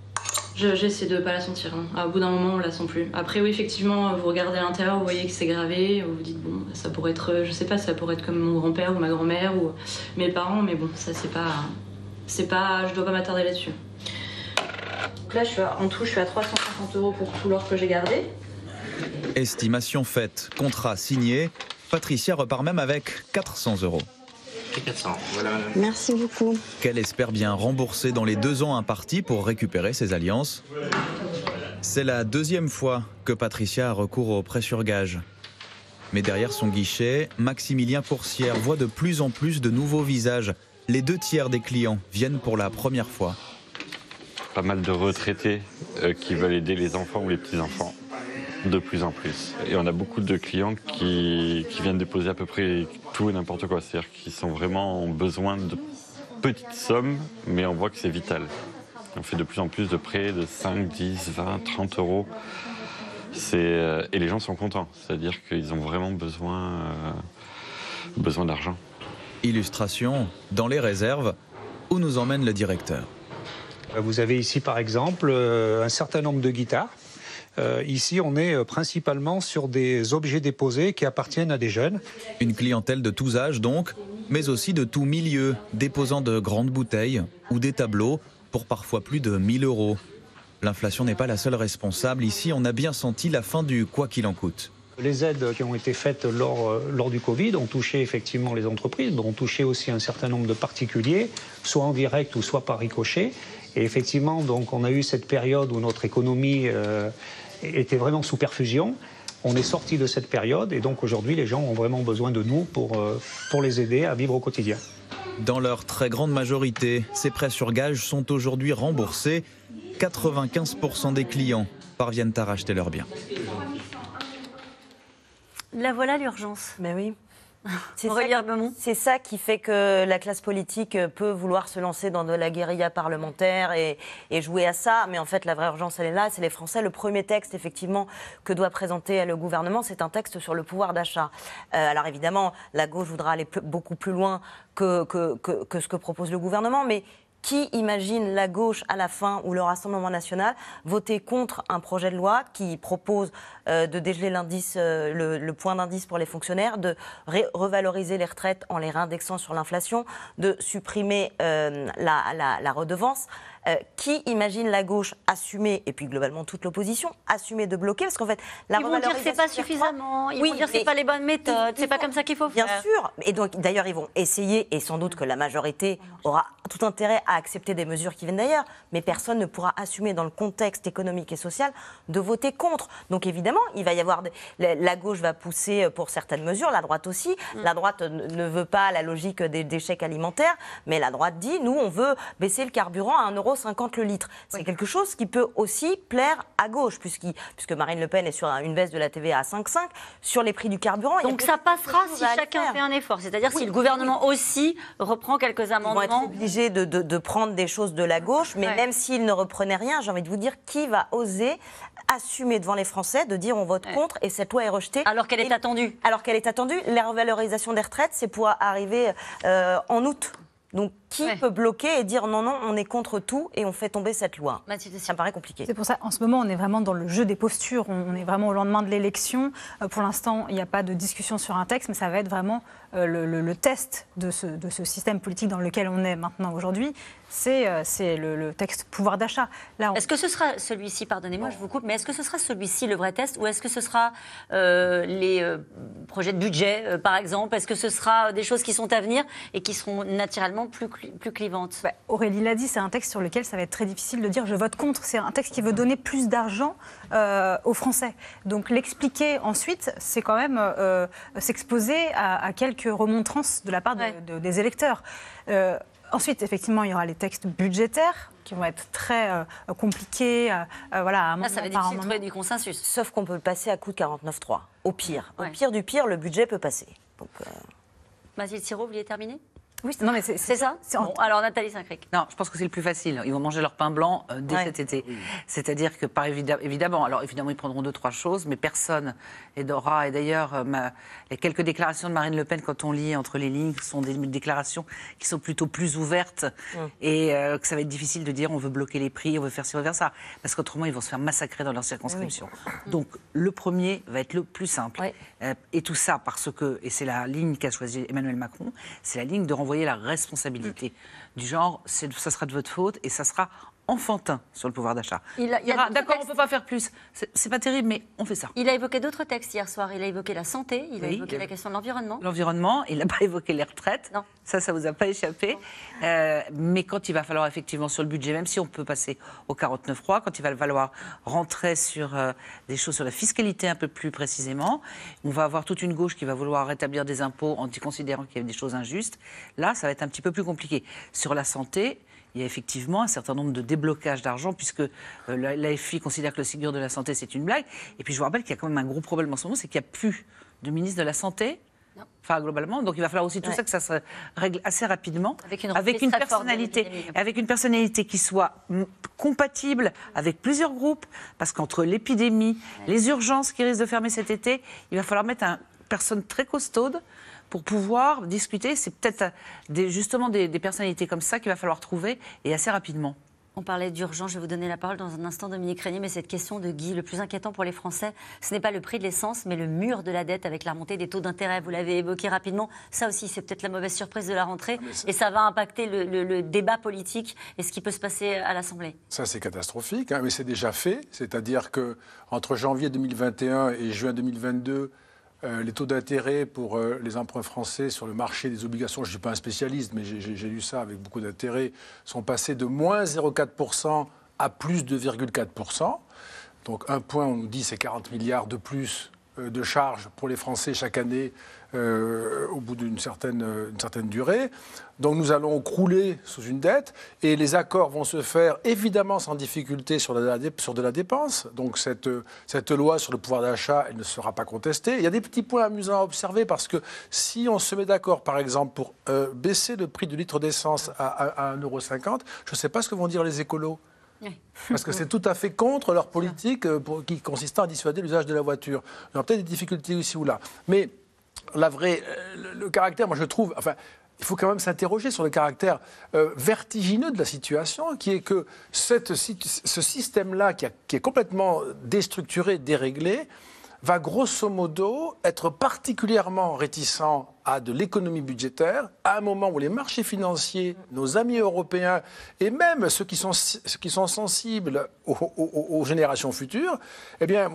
Je- J'essaie de pas la sentir. hein. À, au bout d'un moment, on la sent plus. Après, oui, effectivement, vous regardez à l'intérieur, vous voyez que c'est gravé. Vous vous dites, bon, ça pourrait être, je sais pas, ça pourrait être comme mon grand-père ou ma grand-mère ou mes parents, mais bon, ça, c'est pas. C'est pas. Je dois pas m'attarder là-dessus. Donc là, à- en tout, je suis à 350 euros pour tout l'or que j'ai gardé. Estimation faite, contrat signé. Patricia repart même avec 400 euros. Et 400. Voilà, madame. Merci beaucoup. qu'elle espère bien rembourser dans les deux ans impartis pour récupérer ses alliances. C'est la deuxième fois que Patricia a recours au prêt sur gage. Mais derrière son guichet, Maximilien Coursière voit de plus en plus de nouveaux visages. Les deux tiers des clients viennent pour la première fois. pas mal de retraités euh, qui veulent aider les enfants ou les petits-enfants de plus en plus. Et on a beaucoup de clients qui, qui viennent déposer à peu près tout et n'importe quoi. C'est-à-dire qu'ils sont vraiment en besoin de petites sommes, mais on voit que c'est vital. On fait de plus en plus de prêts de 5, 10, 20, 30 euros. C'est, euh, et les gens sont contents. C'est-à-dire qu'ils ont vraiment besoin, euh, besoin d'argent. Illustration dans les réserves où nous emmène le directeur. Vous avez ici par exemple euh, un certain nombre de guitares. Euh, ici, on est euh, principalement sur des objets déposés qui appartiennent à des jeunes. Une clientèle de tous âges donc, mais aussi de tous milieux, déposant de grandes bouteilles ou des tableaux pour parfois plus de 1000 euros. L'inflation n'est pas la seule responsable. Ici, on a bien senti la fin du quoi qu'il en coûte. Les aides qui ont été faites lors, euh, lors du Covid ont touché effectivement les entreprises, mais ont touché aussi un certain nombre de particuliers, soit en direct ou soit par ricochet. Et effectivement, donc, on a eu cette période où notre économie euh, était vraiment sous perfusion. On est sorti de cette période et donc aujourd'hui, les gens ont vraiment besoin de nous pour, euh, pour les aider à vivre au quotidien. Dans leur très grande majorité, ces prêts sur gage sont aujourd'hui remboursés. 95% des clients parviennent à racheter leurs biens. La voilà l'urgence. Mais oui. C'est ça, qui fait que la classe politique peut vouloir se lancer dans de la guérilla parlementaire et, et jouer à ça. Mais en fait, la vraie urgence, elle est là. C'est les Français. Le premier texte, effectivement, que doit présenter le gouvernement, c'est un texte sur le pouvoir d'achat. Euh, alors évidemment, la gauche voudra aller plus- beaucoup plus loin que, que, que- que ce que propose le gouvernement. Mais qui imagine la gauche à la fin ou le Rassemblement national voter contre un projet de loi qui propose euh, de dégeler l'indice, euh, le, point d'indice pour les fonctionnaires, de revaloriser les retraites en les réindexant sur l'inflation, de supprimer euh, la redevance? Euh, Qui imagine la gauche assumer, et puis globalement toute l'opposition, assumer de bloquer Parce qu'en fait, la Ils vont dire que revalorisation pas suffisamment, ils Oui, vont dire que mais pas les bonnes méthodes, c'est pas comme ça qu'il faut Bien faire. sûr. Et donc, d'ailleurs, ils vont essayer, et sans doute que la majorité aura tout intérêt à accepter des mesures qui viennent d'ailleurs, mais personne ne pourra assumer dans le contexte économique et social de voter contre. Donc, évidemment, il va y avoir. des- La, gauche va pousser pour certaines mesures, la droite aussi. Mm. La droite ne veut pas la logique des, chèques alimentaires, mais la droite dit nous, on veut baisser le carburant à 1,50€ le litre. C'est quelque chose qui peut aussi plaire à gauche, puisque Marine Le Pen est sur un- une baisse de la TVA à 5,5 sur les prix du carburant. Donc ça passera si chacun fait un effort, c'est-à-dire Oui, si le gouvernement aussi reprend quelques Ils vont être amendements. obligés de, de- de prendre des choses de la gauche, mais Ouais. même s'ils ne reprenaient rien, j'ai envie de vous dire, qui va oser assumer devant les Français de dire on vote contre et cette loi est rejetée Alors qu'elle est attendue. Alors qu'elle est attendue. La revalorisation des retraites, c'est pour arriver euh, en août. Donc qui peut bloquer et dire non, non, on est contre tout et on fait tomber cette loi? Ça me paraît compliqué. C'est pour ça, en ce moment, on est vraiment dans le jeu des postures. On est vraiment au lendemain de l'élection. Euh, pour l'instant, il n'y a pas de discussion sur un texte, mais ça va être vraiment le, le- le test de ce, de ce système politique dans lequel on est maintenant aujourd'hui. C'est euh, le, le texte pouvoir d'achat. On- Est-ce que ce sera celui-ci, pardonnez-moi, je vous coupe, mais est-ce que ce sera celui-ci le vrai test ou est-ce que ce sera euh, les euh, projets de budget, euh, par exemple? Est-ce que ce sera des choses qui sont à venir et qui seront naturellement plus, plus clivantes? Bah, Aurélie l'a dit, c'est un texte sur lequel ça va être très difficile de dire je vote contre. C'est un texte qui veut donner plus d'argent euh, aux Français. Donc l'expliquer ensuite, c'est quand même euh, s'exposer à, à quelques remontrances de la part de- de- des électeurs. Euh, ensuite, effectivement, il y aura les textes budgétaires qui vont être très euh, compliqués. euh, voilà, à Là, ça va être difficile de trouver du consensus. Sauf qu'on peut passer à coup de 49.3, au pire. Au pire du pire, le budget peut passer. Donc, euh, Mathilde Siro, vous vouliez terminer? Oui, non, mais c'est ça Bon, Alors Nathalie Saint-Cric. Non, je pense que c'est le plus facile. Ils vont manger leur pain blanc euh, dès Ouais. cet été. C'est-à-dire que, par évidemment, évidemment, alors évidemment, ils prendront deux, trois choses, mais personne n'aura. Et d'ailleurs, euh, les quelques déclarations de Marine Le Pen, quand on lit entre les lignes, sont des déclarations qui sont plutôt plus ouvertes et euh, que ça va être difficile de dire on veut bloquer les prix, on veut faire ci, on veut faire ça. Parce qu'autrement, ils vont se faire massacrer dans leur circonscription. Donc, le premier va être le plus simple. Euh, et tout ça parce que, et c'est la ligne qu'a choisi Emmanuel Macron, c'est la ligne de renvoyer la responsabilité. Du genre, ça sera de votre faute et ça sera enfantin sur le pouvoir d'achat. Il il y a dira, d'autres D'accord, on textes. peut pas faire plus. C'est pas terrible, mais on fait ça. Il a évoqué d'autres textes hier soir. Il a évoqué la santé, il a évoqué la question de l'environnement. L'environnement, il n'a pas évoqué les retraites. Ça, ça vous a pas échappé. Euh, mais quand il va falloir effectivement sur le budget, même si on peut passer au 49.3, quand il va falloir rentrer sur euh, des choses sur la fiscalité un peu plus précisément, on va avoir toute une gauche qui va vouloir rétablir des impôts en considérant qu'il y a des choses injustes. Là, ça va être un petit peu plus compliqué. Sur la santé, il y a effectivement un certain nombre de déblocages d'argent, puisque euh, la- l'AFI considère que le Ségur de la Santé, c'est une blague. Et puis je vous rappelle qu'il y a quand même un gros problème en ce moment, c'est qu'il n'y a plus de ministre de la Santé. Enfin, globalement, donc il va falloir aussi tout Ouais. ça que ça se règle assez rapidement, Avec une reprise une personnalité, avec une personnalité qui soit compatible avec plusieurs groupes, parce qu'entre l'épidémie, les urgences qui risquent de fermer cet été, il va falloir mettre une personne très costaude pour pouvoir discuter. C'est peut-être euh, des- justement des, des personnalités comme ça qu'il va falloir trouver et assez rapidement. On parlait d'urgence, je vais vous donner la parole dans un instant, Dominique Régnier, mais cette question de Guy, le plus inquiétant pour les Français, ce n'est pas le prix de l'essence, mais le mur de la dette avec la remontée des taux d'intérêt. Vous l'avez évoqué rapidement. Ça aussi, c'est peut-être la mauvaise surprise de la rentrée, et ça va impacter le, le- le débat politique et ce qui peut se passer à l'Assemblée. Ça, c'est catastrophique, hein, mais c'est déjà fait. C'est-à-dire que entre janvier 2021 et juin 2022, euh, les taux d'intérêt pour euh, les emprunts français sur le marché des obligations, je ne suis pas un spécialiste, mais j'ai- lu ça avec beaucoup d'intérêt, sont passés de moins 0,4% à plus de 2,4%. Donc un point, on nous dit c'est 40 milliards de plus de charges pour les Français chaque année euh, au bout d'une certaine, euh, certaine durée. Donc nous allons crouler sous une dette et les accords vont se faire évidemment sans difficulté sur, la, de la dépense. Donc cette, euh, cette loi sur le pouvoir d'achat, elle ne sera pas contestée. Il y a des petits points amusants à observer parce que si on se met d'accord par exemple pour euh, baisser le prix du litre d'essence à, à, à 1,50€, je ne sais pas ce que vont dire les écolos. Parce que c'est tout à fait contre leur politique euh, pour- qui consistant à dissuader l'usage de la voiture. Il y aura peut-être des difficultés ici ou là. Mais la vraie, euh, le, le caractère, moi je trouve, enfin, il faut quand même s'interroger sur le caractère euh, vertigineux de la situation, qui est que cette, ce système-là, qui est complètement déstructuré, déréglé, va grosso modo être particulièrement réticent à de l'économie budgétaire à un moment où les marchés financiers, nos amis européens et même ceux qui sont, ceux qui sont sensibles aux, aux- aux générations futures, eh bien,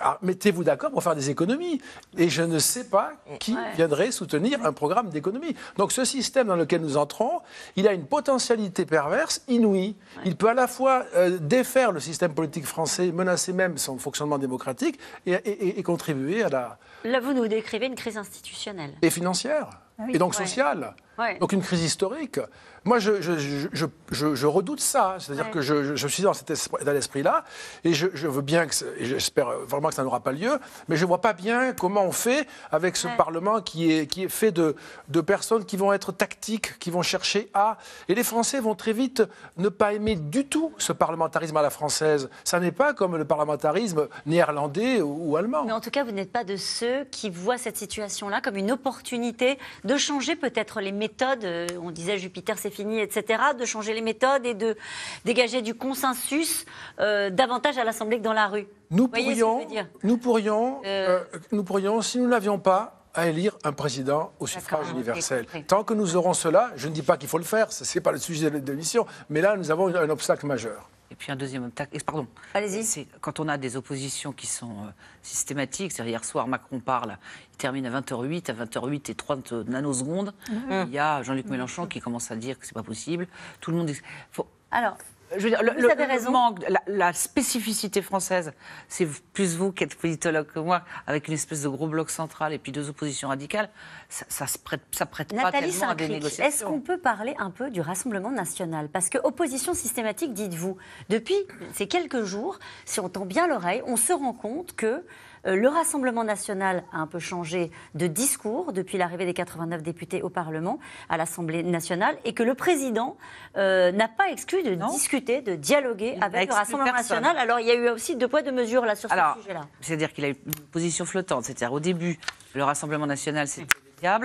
ah, mettez-vous d'accord pour faire des économies. Et je ne sais pas qui viendrait soutenir un programme d'économie. Donc ce système dans lequel nous entrons, il a une potentialité perverse inouïe. Il peut à la fois euh, défaire le système politique français, menacer même son fonctionnement démocratique et, et- et contribuer à la, Là, vous nous décrivez une crise institutionnelle. et financière, Ah oui, et donc ouais. sociale. Ouais. Donc une crise historique. Moi, je, je, je, je- je- je redoute ça. C'est-à-dire Ouais. que je, suis dans cet esprit- état d'esprit-là, et je, veux bien, que, j'espère vraiment que ça n'aura pas lieu, mais je ne vois pas bien comment on fait avec ce Ouais. Parlement qui est, qui est fait de, de personnes qui vont être tactiques, qui vont chercher à... Et les Français vont très vite ne pas aimer du tout ce parlementarisme à la française. Ça n'est pas comme le parlementarisme néerlandais ou, ou allemand. Mais en tout cas, vous n'êtes pas de ceux qui voient cette situation-là comme une opportunité de changer peut-être les méthodes. Euh, On disait Jupiter, c'est fini, etc. De changer les méthodes et de dégager du consensus euh, davantage à l'Assemblée que dans la rue. Nous pourrions, nous pourrions, Euh, euh, nous pourrions, si nous n'avions pas à élire un président au suffrage universel. Tant que nous aurons cela, je ne dis pas qu'il faut le faire, ce n'est pas le sujet de de l'émission, mais là, nous avons un obstacle majeur. Et puis un deuxième obstacle, et pardon, Allez-y. c'est quand on a des oppositions qui sont euh, systématiques, c'est-à-dire hier soir Macron parle, il termine à 20h08, à 20h08 et 30 nanosecondes, Mhm. il y a Jean-Luc Mélenchon qui commence à dire que c'est pas possible, tout le monde dit... Faut, Alors, je veux dire, le, vous le- avez le raison. manque, la, la spécificité française, c'est plus vous qui êtes politologue que moi, avec une espèce de gros bloc central et puis deux oppositions radicales, ça, ça se prête, ça prête pas tellement à des négociations. est-ce qu'on peut parler un peu du Rassemblement national? Parce que opposition systématique, dites-vous, depuis ces quelques jours, si on tend bien l'oreille, on se rend compte que euh, le Rassemblement national a un peu changé de discours depuis l'arrivée des 89 députés au Parlement, à l'Assemblée nationale, et que le président euh, n'a pas exclu de discuter, de dialoguer avec le Rassemblement personne. national. Alors il y a eu aussi deux poids, deux mesures là sur Alors, ce sujet-là. c'est-à-dire qu'il a eu une position flottante. C'est-à-dire au début, le Rassemblement national, c'était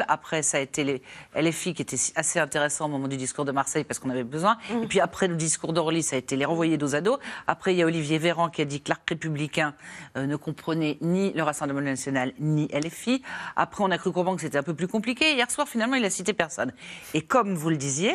Après, ça a été les LFI qui étaient assez intéressants au moment du discours de Marseille parce qu'on avait besoin. Et puis après le discours d'Orly, ça a été les renvoyer dos à dos. Après, il y a Olivier Véran qui a dit que l'arc républicain euh, ne comprenait ni le Rassemblement national ni LFI. Après, on a cru comprendre que c'était un peu plus compliqué. Hier soir, finalement, il a cité personne. Et comme vous le disiez,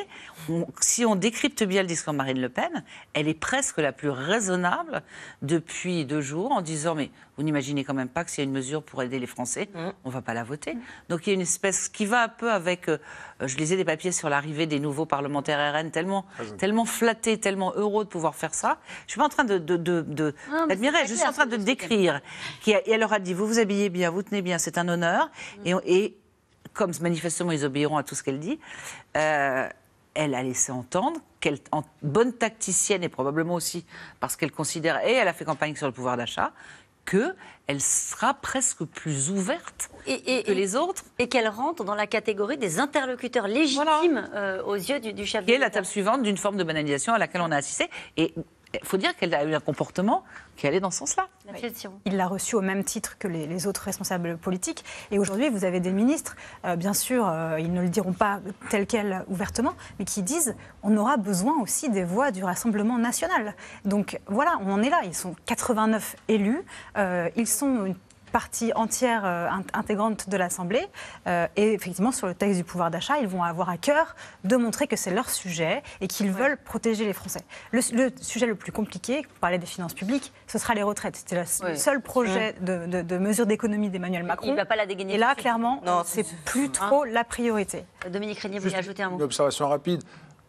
on- si on décrypte bien le discours de Marine Le Pen, elle est presque la plus raisonnable depuis deux jours en disant mais vous n'imaginez quand même pas que s'il y a une mesure pour aider les Français, on va pas la voter. Donc il y a une espèce qui va un peu avec, euh, je lisais des papiers sur l'arrivée des nouveaux parlementaires RN, tellement, tellement flattés, tellement heureux de pouvoir faire ça. Je suis pas en train de, de, de- de- Non, mais d'admirer, c'est je suis en train de décrire. Qui a- et elle leur a dit, vous vous habillez bien, vous tenez bien, c'est un honneur. Et, on- et comme manifestement ils obéiront à tout ce qu'elle dit, euh, elle a laissé entendre qu'elle, en bonne tacticienne et probablement aussi parce qu'elle considère, et elle a fait campagne sur le pouvoir d'achat, qu'elle sera presque plus ouverte que les autres. Et qu'elle rentre dans la catégorie des interlocuteurs légitimes euh, aux yeux du, du chef Qui est la table suivante d'une forme de banalisation à laquelle on a assisté. Et il faut dire qu'elle a eu un comportement qui allait dans ce sens-là. Il l'a reçu au même titre que les, les autres responsables politiques. Et aujourd'hui, vous avez des ministres, euh, bien sûr, euh, ils ne le diront pas tel quel ouvertement, mais qui disent on aura besoin aussi des voix du Rassemblement national. Donc voilà, on en est là. Ils sont 89 élus. Euh, ils sont une partie entière euh, int- intégrante de l'Assemblée. Euh, et effectivement, sur le texte du pouvoir d'achat, ils vont avoir à cœur de montrer que c'est leur sujet et qu'ils veulent protéger les Français. Le, le sujet le plus compliqué, pour parler des finances publiques, ce sera les retraites. C'était le seul projet de, de, de mesure d'économie d'Emmanuel Macron. Il ne va pas la dégainer. Et là, clairement, c'est plus trop la priorité. Dominique Régnier, vous voulez ajouter un mot Une observation rapide.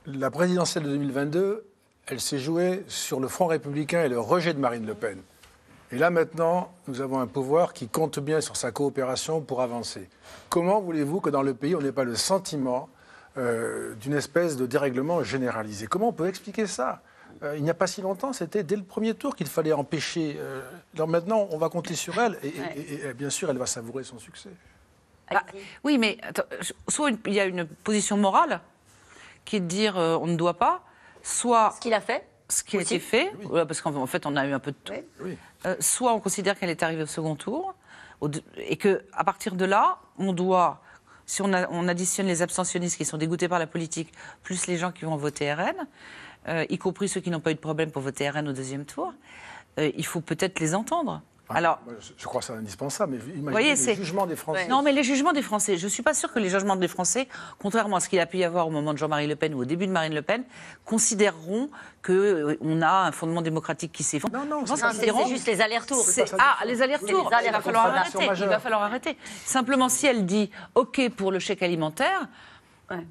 La présidentielle de 2022, elle s'est jouée sur le Front républicain et le rejet de Marine Le Pen. Et là maintenant, nous avons un pouvoir qui compte bien sur sa coopération pour avancer. Comment voulez-vous que dans le pays, on n'ait pas le sentiment euh, d'une espèce de dérèglement généralisé? Comment on peut expliquer ça? Euh, Il n'y a pas si longtemps, c'était dès le premier tour qu'il fallait empêcher. euh, alors maintenant, on va compter sur elle et, et- et- et bien sûr, elle va savourer son succès. Bah, oui, mais attends, soit une- il y a une position morale qui est de dire euh, on ne doit pas, soit. Ce qu'il a fait Ce qui a été fait, parce qu'en en fait, on a eu un peu de tout. Euh, soit on considère qu'elle est arrivée au second tour, et que à partir de là, on doit. Si on additionne les abstentionnistes qui sont dégoûtés par la politique, plus les gens qui vont voter RN, euh, y compris ceux qui n'ont pas eu de problème pour voter RN au deuxième tour, euh, il faut peut-être les entendre. Alors, je- crois que c'est indispensable, mais imaginez vous voyez, le c'est jugement des Français. Non, mais les jugements des Français. Je ne suis pas sûre que les jugements des Français, contrairement à ce qu'il a pu y avoir au moment de Jean-Marie Le Pen ou au début de Marine Le Pen, considéreront qu'on a un fondement démocratique qui s'effondre. Non, non, c'est- juste les allers-retours. Ça Ah, les allers-retours. Les Il va allers-retours. falloir Contradiction arrêter. Il va falloir arrêter. Simplement, si elle dit OK pour le chèque alimentaire,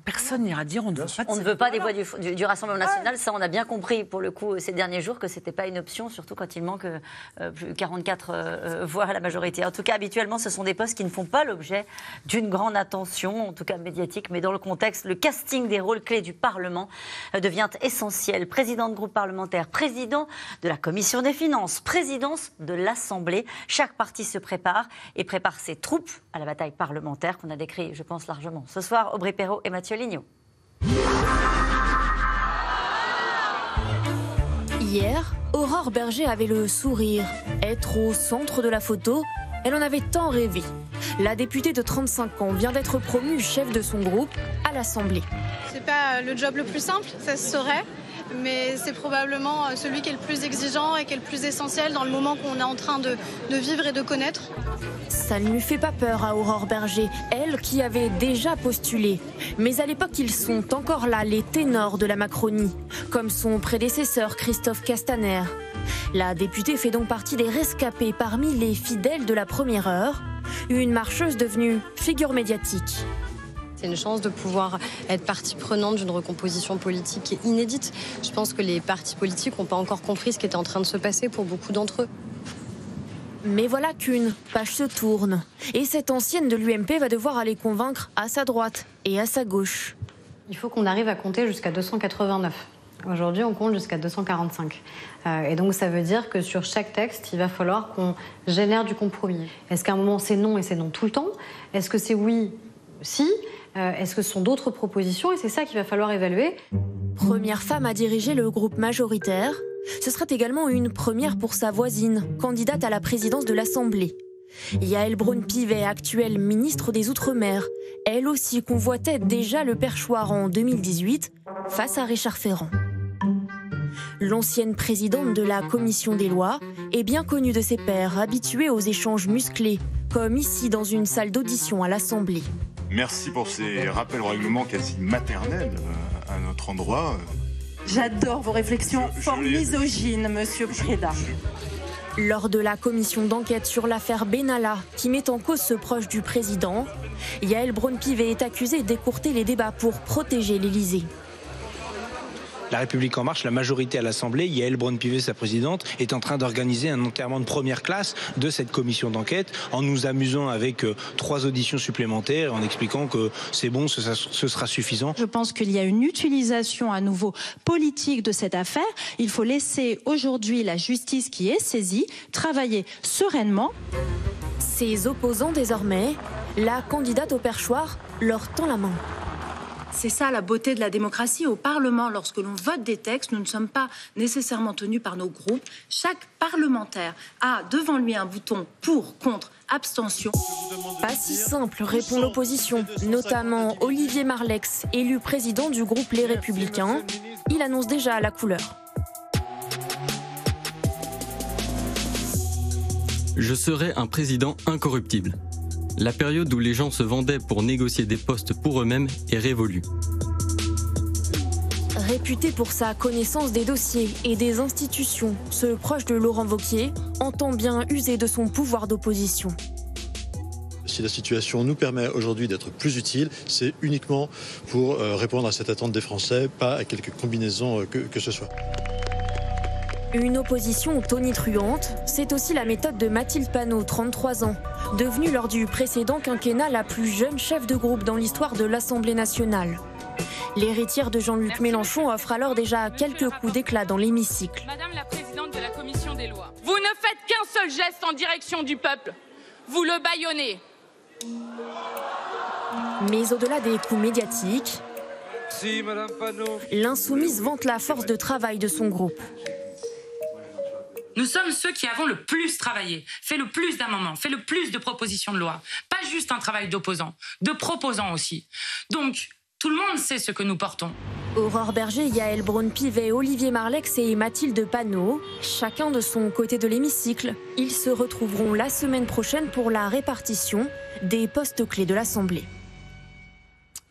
personne n'ira dire on ne veut pas de On ne veut pas des voix du, du- du Rassemblement national. Ça, on a bien compris pour le coup ces derniers jours que c'était pas une option, surtout quand il manque euh, plus de 44 euh, euh, voix à la majorité. En tout cas, habituellement, ce sont des postes qui ne font pas l'objet d'une grande attention, en tout cas médiatique, mais dans le contexte, le casting des rôles clés du Parlement euh, devient essentiel. Président de groupe parlementaire, président de la Commission des finances, présidence de l'Assemblée. Chaque parti se prépare et prépare ses troupes à la bataille parlementaire qu'on a décrit, je pense, largement. Ce soir, Aubry Perrault et Mathieu Lignot. Hier, Aurore Berger avait le sourire. Être au centre de la photo, elle en avait tant rêvé. La députée de 35 ans vient d'être promue chef de son groupe à l'Assemblée. C'est pas le job le plus simple, ça se saurait, mais c'est probablement celui qui est le plus exigeant et qui est le plus essentiel dans le moment qu'on est en train de, de vivre et de connaître. Ça ne lui fait pas peur à Aurore Berger, elle qui avait déjà postulé. Mais à l'époque, ils sont encore là, les ténors de la Macronie, comme son prédécesseur Christophe Castaner. La députée fait donc partie des rescapés parmi les fidèles de la première heure, une marcheuse devenue figure médiatique. C'est une chance de pouvoir être partie prenante d'une recomposition politique qui est inédite. Je pense que les partis politiques n'ont pas encore compris ce qui était en train de se passer pour beaucoup d'entre eux. Mais voilà qu'une page se tourne. Et cette ancienne de l'UMP va devoir aller convaincre à sa droite et à sa gauche. Il faut qu'on arrive à compter jusqu'à 289. Aujourd'hui, on compte jusqu'à 245. Euh, et donc, ça veut dire que sur chaque texte, il va falloir qu'on génère du compromis. Est-ce qu'à un moment, c'est non et c'est non tout le temps? Est-ce que c'est oui? Si Euh, Est-ce que ce sont d'autres propositions Et c'est ça qu'il va falloir évaluer. Première femme à diriger le groupe majoritaire, ce serait également une première pour sa voisine, candidate à la présidence de l'Assemblée. Yael Braun-Pivet, actuelle ministre des Outre-mer, elle aussi convoitait déjà le perchoir en 2018 face à Richard Ferrand. L'ancienne présidente de la commission des lois est bien connue de ses pairs, habituée aux échanges musclés, comme ici dans une salle d'audition à l'Assemblée. Merci pour ces rappels au règlement quasi maternels euh, à notre endroit. J'adore vos réflexions fort misogynes, monsieur Preda. Lors de la commission d'enquête sur l'affaire Benalla, qui met en cause ce proche du président, Yael Braun-Pivet est accusée d'écourter les débats pour protéger l'Élysée. La République En Marche, la majorité à l'Assemblée, Yael Braun-Pivet, sa présidente, est en train d'organiser un enterrement de première classe de cette commission d'enquête en nous amusant avec euh, trois auditions supplémentaires, en expliquant que c'est bon, ce, ce sera suffisant. Je pense qu'il y a une utilisation à nouveau politique de cette affaire. Il faut laisser aujourd'hui la justice qui est saisie travailler sereinement. Ses opposants désormais, la candidate au perchoir leur tend la main. C'est ça la beauté de la démocratie. Au Parlement, lorsque l'on vote des textes, nous ne sommes pas nécessairement tenus par nos groupes. Chaque parlementaire a devant lui un bouton pour, contre, abstention. Pas si simple, répond l'opposition, notamment Olivier Marlex, élu président du groupe Les Républicains. Il annonce déjà la couleur. Je serai un président incorruptible. La période où les gens se vendaient pour négocier des postes pour eux-mêmes est révolue. Réputé pour sa connaissance des dossiers et des institutions, ce proche de Laurent Vauquier entend bien user de son pouvoir d'opposition. Si la situation nous permet aujourd'hui d'être plus utile, c'est uniquement pour euh, répondre à cette attente des Français, pas à quelque combinaison euh, que, que ce soit. Une opposition tonitruante, c'est aussi la méthode de Mathilde Panot, 33 ans, devenue lors du précédent quinquennat la plus jeune chef de groupe dans l'histoire de l'Assemblée nationale. L'héritière de Jean-Luc Mélenchon offre alors déjà quelques coups d'éclat dans l'hémicycle. Madame la présidente de la commission des lois, vous ne faites qu'un seul geste en direction du peuple. Vous le bâillonnez. Mais au-delà des coups médiatiques, l'insoumise vante la force de travail de son groupe. Nous sommes ceux qui avons le plus travaillé, fait le plus d'amendements, fait le plus de propositions de loi. Pas juste un travail d'opposant, de proposant aussi. Donc, tout le monde sait ce que nous portons. Aurore Berger, Yael Braun-Pivet, Olivier Marlex et Mathilde Panot, chacun de son côté de l'hémicycle, ils se retrouveront la semaine prochaine pour la répartition des postes clés de l'Assemblée.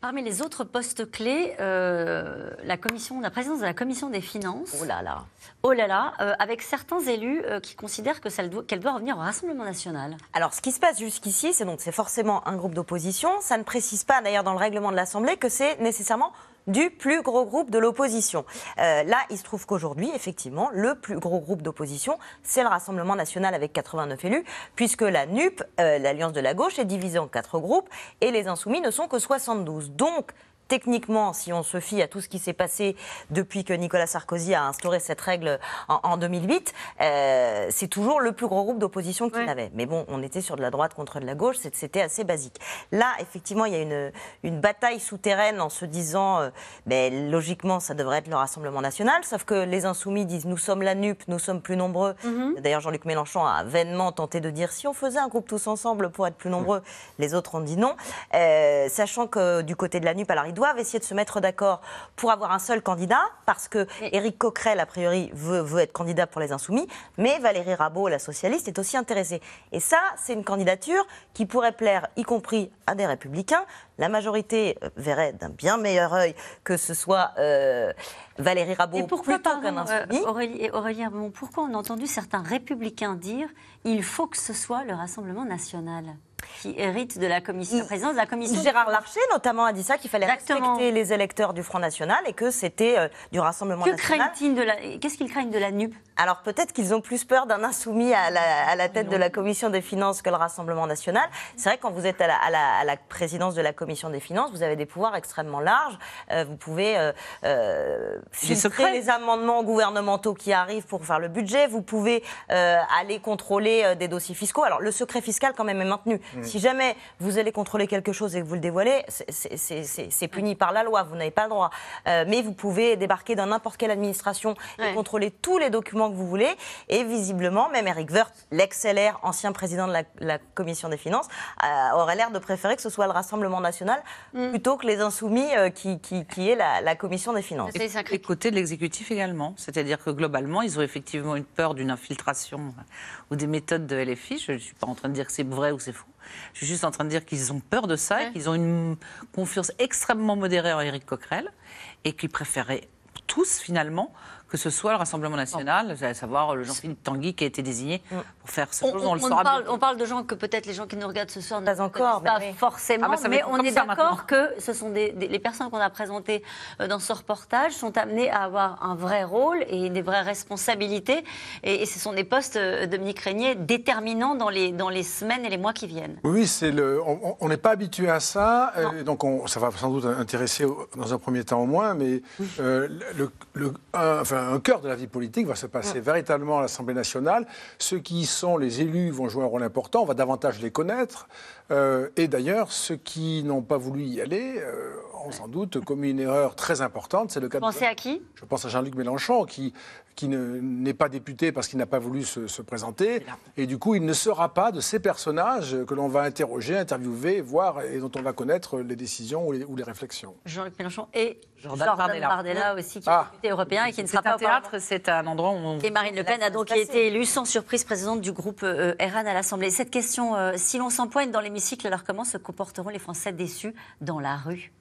Parmi les autres postes clés, euh, la, commission, la présidence de la commission des finances. Oh là là. Oh là là, euh, avec certains élus euh, qui considèrent que qu'elle doit, doit, revenir au Rassemblement national. Alors, ce qui se passe jusqu'ici, c'est donc c'est forcément un groupe d'opposition. Ça ne précise pas d'ailleurs dans le règlement de l'Assemblée que c'est nécessairement du plus gros groupe de l'opposition. Euh, là, il se trouve qu'aujourd'hui, effectivement, le plus gros groupe d'opposition, c'est le Rassemblement national avec 89 élus, puisque la NUP, euh, l'Alliance de la gauche, est divisée en quatre groupes et les Insoumis ne sont que 72. Donc, techniquement, si on se fie à tout ce qui s'est passé depuis que Nicolas Sarkozy a instauré cette règle en, 2008, euh, c'est toujours le plus gros groupe d'opposition qu'il avait. Mais bon, on était sur de la droite contre de la gauche, c'était assez basique. Là, effectivement, il y a une, une bataille souterraine en se disant, euh, ben, logiquement, ça devrait être le Rassemblement national, sauf que les insoumis disent, nous sommes la NUP, nous sommes plus nombreux. Mhm. D'ailleurs, Jean-Luc Mélenchon a vainement tenté de dire, si on faisait un groupe tous ensemble pour être plus nombreux, les autres ont dit non. Euh, sachant que du côté de la NUP, alors doivent essayer de se mettre d'accord pour avoir un seul candidat, parce que Éric Coquerel, a priori, veut, veut, être candidat pour les Insoumis, mais Valérie Rabault, la socialiste, est aussi intéressée. Et ça, c'est une candidature qui pourrait plaire, y compris à des républicains. La majorité euh, verrait d'un bien meilleur œil que ce soit euh, Valérie Rabault et pourquoi, plutôt qu'un insoumis. Aurélie, Aurélie pourquoi on a entendu certains républicains dire il faut que ce soit le Rassemblement national qui hérite de la commission, présidence de la commission. Gérard Larcher, notamment, a dit ça, qu'il fallait respecter les électeurs du Front National et que c'était euh, du Rassemblement que National. Qu'est-ce qu'ils craignent de la NUP Alors peut-être qu'ils ont plus peur d'un insoumis à la, tête de la commission des finances que le Rassemblement National. C'est vrai, quand vous êtes à la, présidence de la commission des finances, vous avez des pouvoirs extrêmement larges. Euh, vous pouvez euh, filtrer les amendements gouvernementaux qui arrivent pour faire le budget. Vous pouvez aller contrôler des dossiers fiscaux. Alors le secret fiscal, quand même, est maintenu. Mm. Si jamais vous allez contrôler quelque chose et que vous le dévoilez, c'est puni par la loi, vous n'avez pas le droit. Euh, mais vous pouvez débarquer dans n'importe quelle administration et contrôler tous les documents que vous voulez. Et visiblement, même Eric Woerth, l'ex-LR, ancien président de la, Commission des finances, euh, aurait l'air de préférer que ce soit le Rassemblement national mm. plutôt que les insoumis euh, qui, qui, est la, Commission des finances. Et, côté de l'exécutif également. C'est-à-dire que globalement, ils ont effectivement une peur d'une infiltration ou des méthodes de LFI. Je ne suis pas en train de dire que c'est vrai ou c'est faux. Je suis juste en train de dire qu'ils ont peur de ça et qu'ils ont une confiance extrêmement modérée en Éric Coquerel et qu'ils préféraient tous finalement que ce soit le Rassemblement national, à savoir le Jean-Philippe Tanguy qui a été désigné pour faire ce On, chose, on- on le saura parle, on parle de gens que peut-être les gens qui nous regardent ce soir ne Pas encore, connaissent pas mais forcément, Ah bah, mais on est d'accord que ce sont des, des- les personnes qu'on a présentées euh, dans ce reportage sont amenées à avoir un vrai rôle et des vraies responsabilités. Et, et ce sont des postes, euh, Dominique Régnier, déterminants dans les, dans les semaines et les mois qui viennent. Oui, c'est le. on- n'est pas habitué à ça, euh, donc on- ça va sans doute intéresser dans un premier temps au moins, mais euh, le, le- un, enfin, un cœur de la vie politique va se passer véritablement à l'Assemblée nationale. Ceux qui y sont, les élus, vont jouer un rôle important. On va davantage les connaître. Euh, et d'ailleurs, ceux qui n'ont pas voulu y aller euh, sans doute commis une erreur très importante. C'est le cas. de- Pensez à qui? Je pense à Jean-Luc Mélenchon, qui, qui ne- n'est pas député parce qu'il n'a pas voulu se, se présenter. Et du coup, il ne sera pas de ces personnages que l'on va interroger, interviewer, voir et dont on va connaître les décisions ou les, ou les réflexions. Jean-Luc Mélenchon et Jordan Jordan, Bardella. Bardella. aussi, qui est Ah. député européen et qui ne sera pas un au théâtre, c'est un endroit où on... Et Marine Le Pen a donc été élue sans surprise présidente du groupe euh, RN à l'Assemblée. Cette question, euh, si l'on s'empoigne dans l'hémicycle, alors comment se comporteront les Français déçus dans la rue?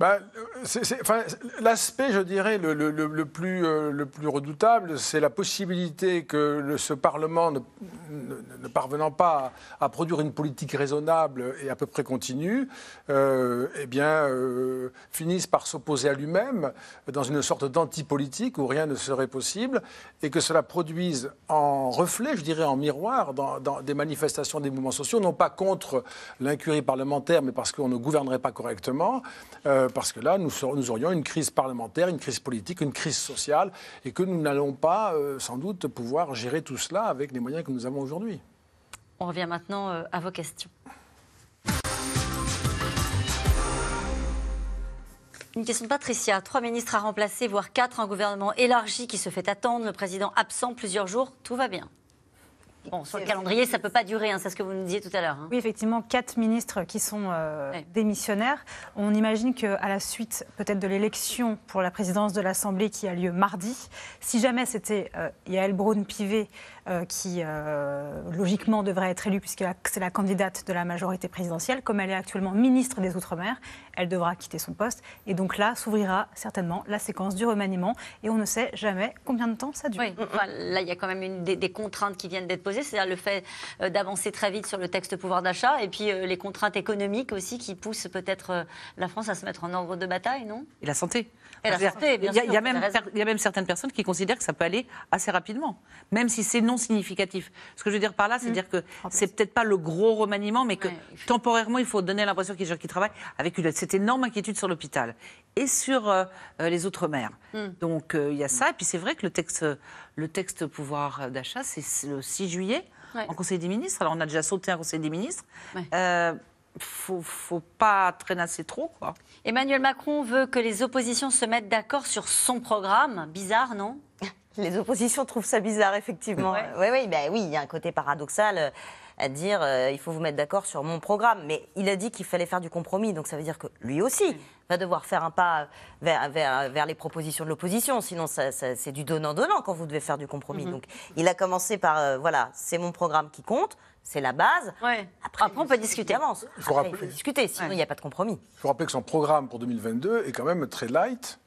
Enfin, L'aspect, je dirais, euh, le plus redoutable, c'est la possibilité que ce Parlement, ne, parvenant pas à, produire une politique raisonnable et à peu près continue, euh, eh bien, euh, finisse par s'opposer à lui-même dans une sorte d'antipolitique où rien ne serait possible, et que cela produise en reflet, je dirais en miroir, dans, des manifestations des mouvements sociaux, non pas contre l'incurie parlementaire, mais parce qu'on ne gouvernerait pas correctement, parce que là, nous, aurions une crise parlementaire, une crise politique, une crise sociale, et que nous n'allons pas, euh, sans doute, pouvoir gérer tout cela avec les moyens que nous avons aujourd'hui. On revient maintenant euh, à vos questions. Une question de Patricia. Trois ministres à remplacer, voire quatre, un gouvernement élargi qui se fait attendre, le président absent plusieurs jours, tout va bien. Bon, sur le calendrier, ça ne peut pas durer, hein, c'est ce que vous nous disiez tout à l'heure. hein. Oui, effectivement, quatre ministres qui sont euh, démissionnaires. On imagine qu'à la suite peut-être de l'élection pour la présidence de l'Assemblée qui a lieu mardi, si jamais c'était euh, Yael Braun-Pivet qui euh, logiquement devrait être élue puisque c'est la candidate de la majorité présidentielle, comme elle est actuellement ministre des Outre-mer, elle devra quitter son poste. Et donc là s'ouvrira certainement la séquence du remaniement et on ne sait jamais combien de temps ça dure. Oui, enfin, là, il y a quand même une, des, des contraintes qui viennent d'être posées, c'est-à-dire le fait euh, d'avancer très vite sur le texte pouvoir d'achat, et puis euh, les contraintes économiques aussi qui poussent peut-être euh, la France à se mettre en ordre de bataille, non? Et la santé. Et la santé, bien sûr, il y a même certaines personnes qui considèrent que ça peut aller assez rapidement, même si c'est non significatif. Ce que je veux dire par là, c'est Mm. dire que c'est peut-être pas le gros remaniement, mais que temporairement, il faut donner l'impression qu'il y a des gens qui travaillent avec une, cette énorme inquiétude sur l'hôpital et sur euh, euh, les Outre-mer. Mm. Donc euh, il y a ça. Et puis c'est vrai que le texte, le texte pouvoir d'achat, c'est le 6 juillet Ouais. en Conseil des ministres. Alors on a déjà sauté un Conseil des ministres. Ouais. Euh, faut, faut pas traînasser trop, quoi. Emmanuel Macron veut que les oppositions se mettent d'accord sur son programme. Bizarre, non? Les oppositions trouvent ça bizarre, effectivement. Ouais. Oui, oui, oui, il y a un côté paradoxal euh, à dire euh, il faut vous mettre d'accord sur mon programme. Mais il a dit qu'il fallait faire du compromis, donc ça veut dire que lui aussi va devoir faire un pas vers, vers, vers les propositions de l'opposition. Sinon, ça- ça- c'est du donnant-donnant quand vous devez faire du compromis. Mhm. Donc il a commencé par euh, voilà, c'est mon programme qui compte, c'est la base. Après, on peut discuter. Avance. Il faut Après, il rappeler- faut discuter, sinon il n'y a pas de compromis. Il faut rappeler que son programme pour 2022 est quand même très light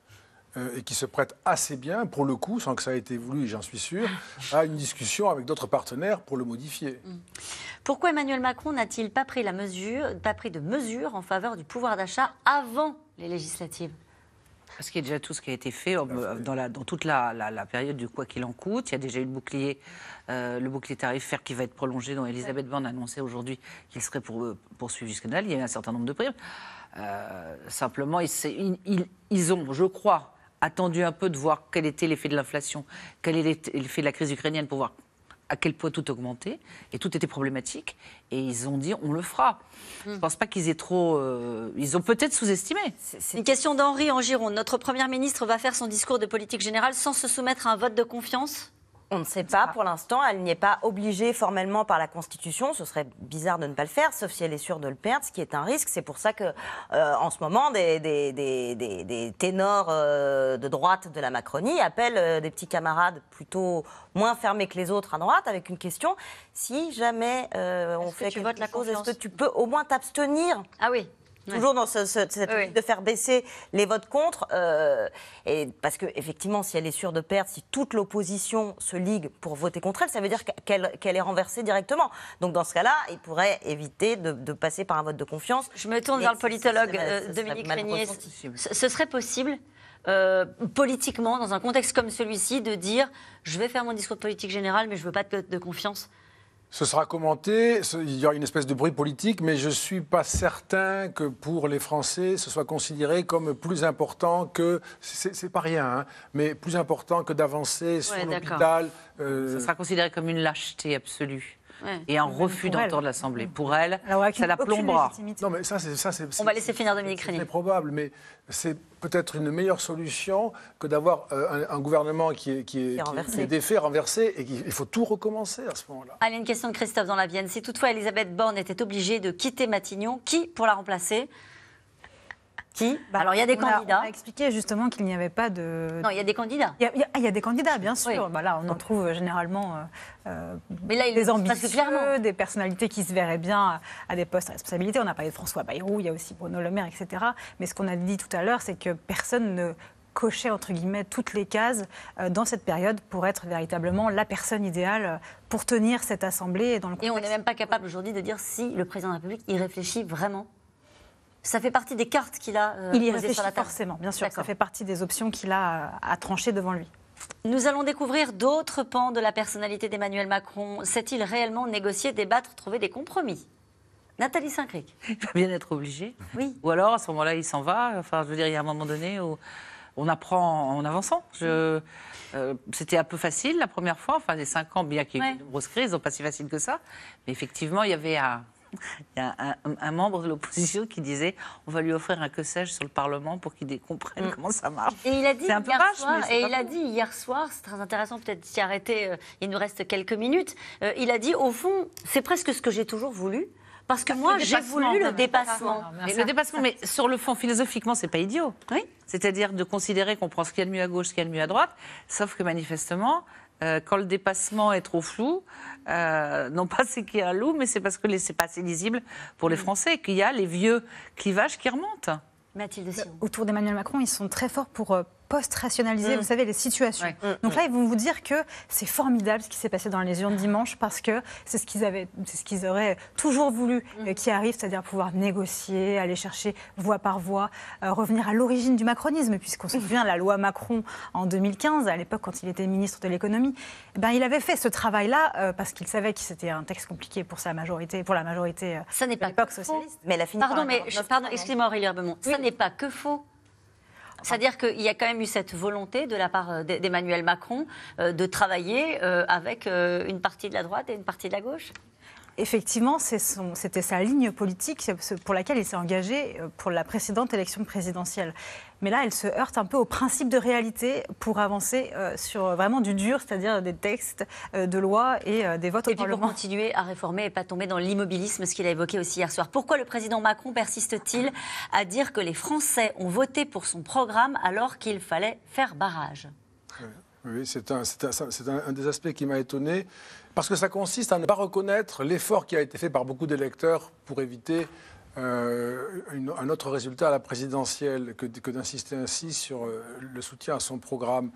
euh, et qui se prête assez bien, pour le coup, sans que ça ait été voulu, j'en suis sûr, à une discussion avec d'autres partenaires pour le modifier. Pourquoi Emmanuel Macron n'a-t-il pas pris, la mesure, pas pris de mesures en faveur du pouvoir d'achat avant les législatives? Parce qu'il y a déjà tout ce qui a été fait euh, dans, la- dans toute la, la- la période du quoi qu'il en coûte. Il y a déjà eu le bouclier, euh, le bouclier tarifaire qui va être prolongé, dont Elisabeth Borne a annoncé aujourd'hui qu'il serait pour, euh, poursuivi jusqu'à Noël. Il y a eu un certain nombre de primes. Euh, simplement, ils, ils- ont, je crois, attendu un peu de voir quel était l'effet de l'inflation, quel était l'effet de la crise ukrainienne pour voir à quel point tout augmentait et tout était problématique. Et ils ont dit on le fera. Je ne pense pas qu'ils aient trop. euh, ils ont peut-être sous-estimé. Une question d'Henri en Gironde. Notre Première ministre va faire son discours de politique générale sans se soumettre à un vote de confiance? On ne sait pas pour l'instant. Elle n'y est pas obligée formellement par la Constitution. Ce serait bizarre de ne pas le faire, sauf si elle est sûre de le perdre, ce qui est un risque. C'est pour ça que, euh, en ce moment, des, des- des- des- des ténors euh, de droite de la Macronie appellent euh, des petits camarades plutôt moins fermés que les autres à droite avec une question si jamais on Est-ce que fait tu quelque votes la chose, est-ce que tu peux au moins t'abstenir? Ah oui. Toujours dans ce, ce- cette logique de faire baisser les votes contre. euh, et parce que effectivement, si elle est sûre de perdre, si toute l'opposition se ligue pour voter contre elle, ça veut dire qu'elle est renversée directement. Donc dans ce cas-là, il pourrait éviter de, de passer par un vote de confiance. Je me tourne vers le politologue euh, Dominique Régnier. Ce ce serait possible euh, politiquement, dans un contexte comme celui-ci, de dire je vais faire mon discours de politique générale, mais je veux pas de, de confiance. Ce sera commenté, ce- il y aura une espèce de bruit politique, mais je ne suis pas certain que pour les Français, ce soit considéré comme plus important que, c'est pas rien, hein, mais plus important que d'avancer sur Ouais, l'hôpital. euh, Ça sera considéré comme une lâcheté absolue. Ouais. Et un refus d'entendre l'Assemblée. Pour elle, Alors, ça la plombera. Non, mais ça, c'est ça, c'est. On va laisser finir Dominique C'est Régnier. très probable, mais c'est peut-être une meilleure solution que d'avoir euh, un, un gouvernement qui est, qui est, qui est- renversé. qui est défait, renversé, et qu'il il faut tout recommencer à ce moment-là. Allez, une question de Christophe dans la Vienne. Si toutefois Elisabeth Borne était obligée de quitter Matignon, qui pour la remplacer? Qui Alors il y a des Bah, on candidats. On a expliqué justement qu'il n'y avait pas de. Non, il y a des candidats. Il y a, il y a- il y a des candidats, bien sûr. Bah là, on en trouve euh, généralement euh, euh, Mais là, il des ambitieux, clairement. des personnalités qui se verraient bien à, à des postes à responsabilité. On a parlé de François Bayrou, il y a aussi Bruno Le Maire, etc. Mais ce qu'on a dit tout à l'heure, c'est que personne ne cochait entre guillemets toutes les cases euh, dans cette période pour être véritablement la personne idéale pour tenir cette assemblée dans le Et on n'est même pas capable aujourd'hui de dire si le président de la République y réfléchit vraiment. Ça fait partie des cartes qu'il a euh, il y posées réfléchit sur la table. forcément, bien sûr. Ça fait partie des options qu'il a à- trancher devant lui. Nous allons découvrir d'autres pans de la personnalité d'Emmanuel Macron. Sait-il réellement négocier, débattre, trouver des compromis? Nathalie Saint-Cric. Il va bien être obligé. Oui. Ou alors, à ce moment-là, il s'en va. Enfin, je veux dire, il y a un moment donné où on apprend en avançant. Je- euh, C'était un peu facile la première fois. Enfin, les cinq ans, bien qu'il y ait eu Ouais. de grosses crises, donc pas si facile que ça. Mais effectivement, il y avait un, il y a un, un membre de l'opposition qui disait on va lui offrir un que sais-je sur le Parlement pour qu'il comprenne comment ça marche. Et il a dit C'est un peu hier vache, soir, et il a dit hier soir, c'est très intéressant peut-être d'y arrêter, euh, il nous reste quelques minutes, euh, il a dit au fond, c'est presque ce que j'ai toujours voulu, parce que moi j'ai voulu le dépassement. Mais le dépassement, mais sur le fond, philosophiquement, c'est pas idiot. C'est-à-dire de considérer qu'on prend ce qu'il y a de mieux à gauche, ce qu'il y a de mieux à droite, sauf que manifestement, euh, quand le dépassement est trop flou, euh, non pas c'est qu'il y a un loup, mais c'est parce que c'est pas assez lisible pour les Français, qu'il y a les vieux clivages qui remontent. Mathilde Sion. Autour d'Emmanuel Macron, ils sont très forts pour euh, post-rationaliser, Mm. vous savez, les situations. Ouais. Donc là, ils vont vous dire que c'est formidable ce qui s'est passé dans les urnes dimanche parce que c'est ce qu'ils avaient, c'est ce qu'ils auraient toujours voulu euh, qui arrive, c'est-à-dire pouvoir négocier, aller chercher voix par voix, euh, revenir à l'origine du macronisme, puisqu'on se souvient la loi Macron en 2015, à l'époque quand il était ministre de l'économie, eh ben, il avait fait ce travail-là euh, parce qu'il savait que c'était un texte compliqué pour sa majorité, pour la majorité. euh, Ça n'est pas l'époque que faux. socialiste. Mais la Pardon, mais je- pardon, excusez-moi Aurélie Herbemont, ça n'est pas que faux. C'est-à-dire qu'il y a quand même eu cette volonté de la part euh, d'E- d'Emmanuel Macron euh, de travailler euh, avec une partie de la droite et une partie de la gauche Effectivement, c'était sa ligne politique pour laquelle il s'est engagé pour la précédente élection présidentielle. Mais là, elle se heurte un peu au principe de réalité pour avancer euh, sur vraiment du dur, c'est-à-dire des textes euh, de loi et euh, des votes Et au puis pour Parlement. continuer à réformer et pas tomber dans l'immobilisme, ce qu'il a évoqué aussi hier soir. Pourquoi le président Macron persiste-t-il à dire que les Français ont voté pour son programme alors qu'il fallait faire barrage? Oui, c'est un, c'est un- c'est un- un des aspects qui m'a étonné, parce que ça consiste à ne pas reconnaître l'effort qui a été fait par beaucoup d'électeurs pour éviter euh, une- un autre résultat à la présidentielle que, que d'insister ainsi sur euh, le soutien à son programme.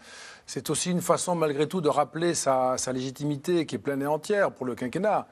C'est aussi une façon, malgré tout, de rappeler sa, sa légitimité qui est pleine et entière pour le quinquennat.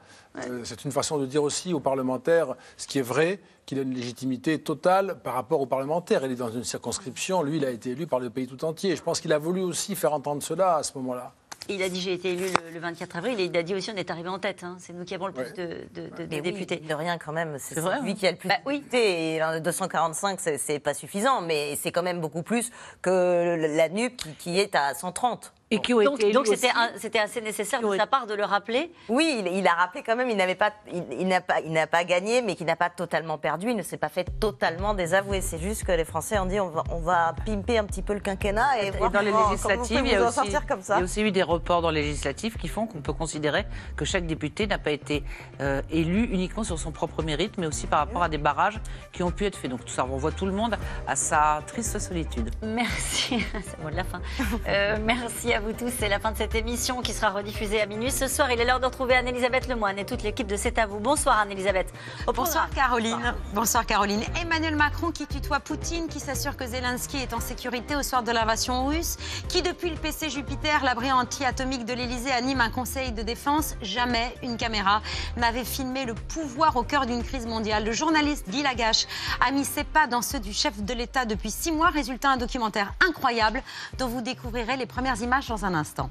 Euh, c'est une façon de dire aussi aux parlementaires ce qui est vrai, qu'il a une légitimité totale par rapport aux parlementaires. Il est dans une circonscription, lui, il a été élu par le pays tout entier. Je pense qu'il a voulu aussi faire entendre cela à ce moment-là. Il a dit j'ai été élu le, le 24 avril et il a dit aussi on est arrivé en tête. hein. C'est nous qui avons le plus de, de- de- de Mais oui, députés. de rien quand même, c'est lui hein. qui a le plus de députés. Et euh, 245, c'est- c'est pas suffisant, mais c'est quand même beaucoup plus que la NUP qui, qui est à 130. Et qui donc donc c'était assez nécessaire de sa part de le rappeler. Oui, il, il a rappelé quand même, il n'avait pas, il, il n'a pas, il n'a pas gagné, mais qu'il n'a pas totalement perdu. Il ne s'est pas fait totalement désavouer. C'est juste que les Français ont dit, on va, on va pimper un petit peu le quinquennat et, Et voir dans les législatives, vous il y, a en aussi, sortir comme il y ça. a aussi eu des reports dans les législatives qui font qu'on peut considérer que chaque député n'a pas été euh, élu uniquement sur son propre mérite, mais aussi par rapport à des barrages qui ont pu être faits. Donc tout ça renvoie tout le monde à sa triste solitude. Merci, c'est le mot de la fin. Euh, merci C'est la fin de cette émission qui sera rediffusée à minuit. Ce soir, il est l'heure de retrouver Anne-Elisabeth Lemoine et toute l'équipe de C'est à vous. Bonsoir Anne-Elisabeth. Bonsoir. Caroline. Bonsoir Caroline. Emmanuel Macron qui tutoie Poutine, qui s'assure que Zelensky est en sécurité au soir de l'invasion russe, qui depuis le PC Jupiter, l'abri anti-atomique de l'Elysée, anime un conseil de défense. Jamais une caméra n'avait filmé le pouvoir au cœur d'une crise mondiale. Le journaliste Guy Lagache a mis ses pas dans ceux du chef de l'État depuis six mois. Résultat, un documentaire incroyable dont vous découvrirez les premières images dans un instant.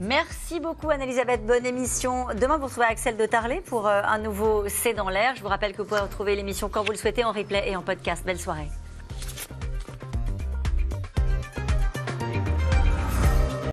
Merci beaucoup Anne-Elisabeth, bonne émission. Demain, vous retrouvez Axel de Tarlet pour euh, un nouveau C'est dans l'air. Je vous rappelle que vous pouvez retrouver l'émission quand vous le souhaitez en replay et en podcast. Belle soirée.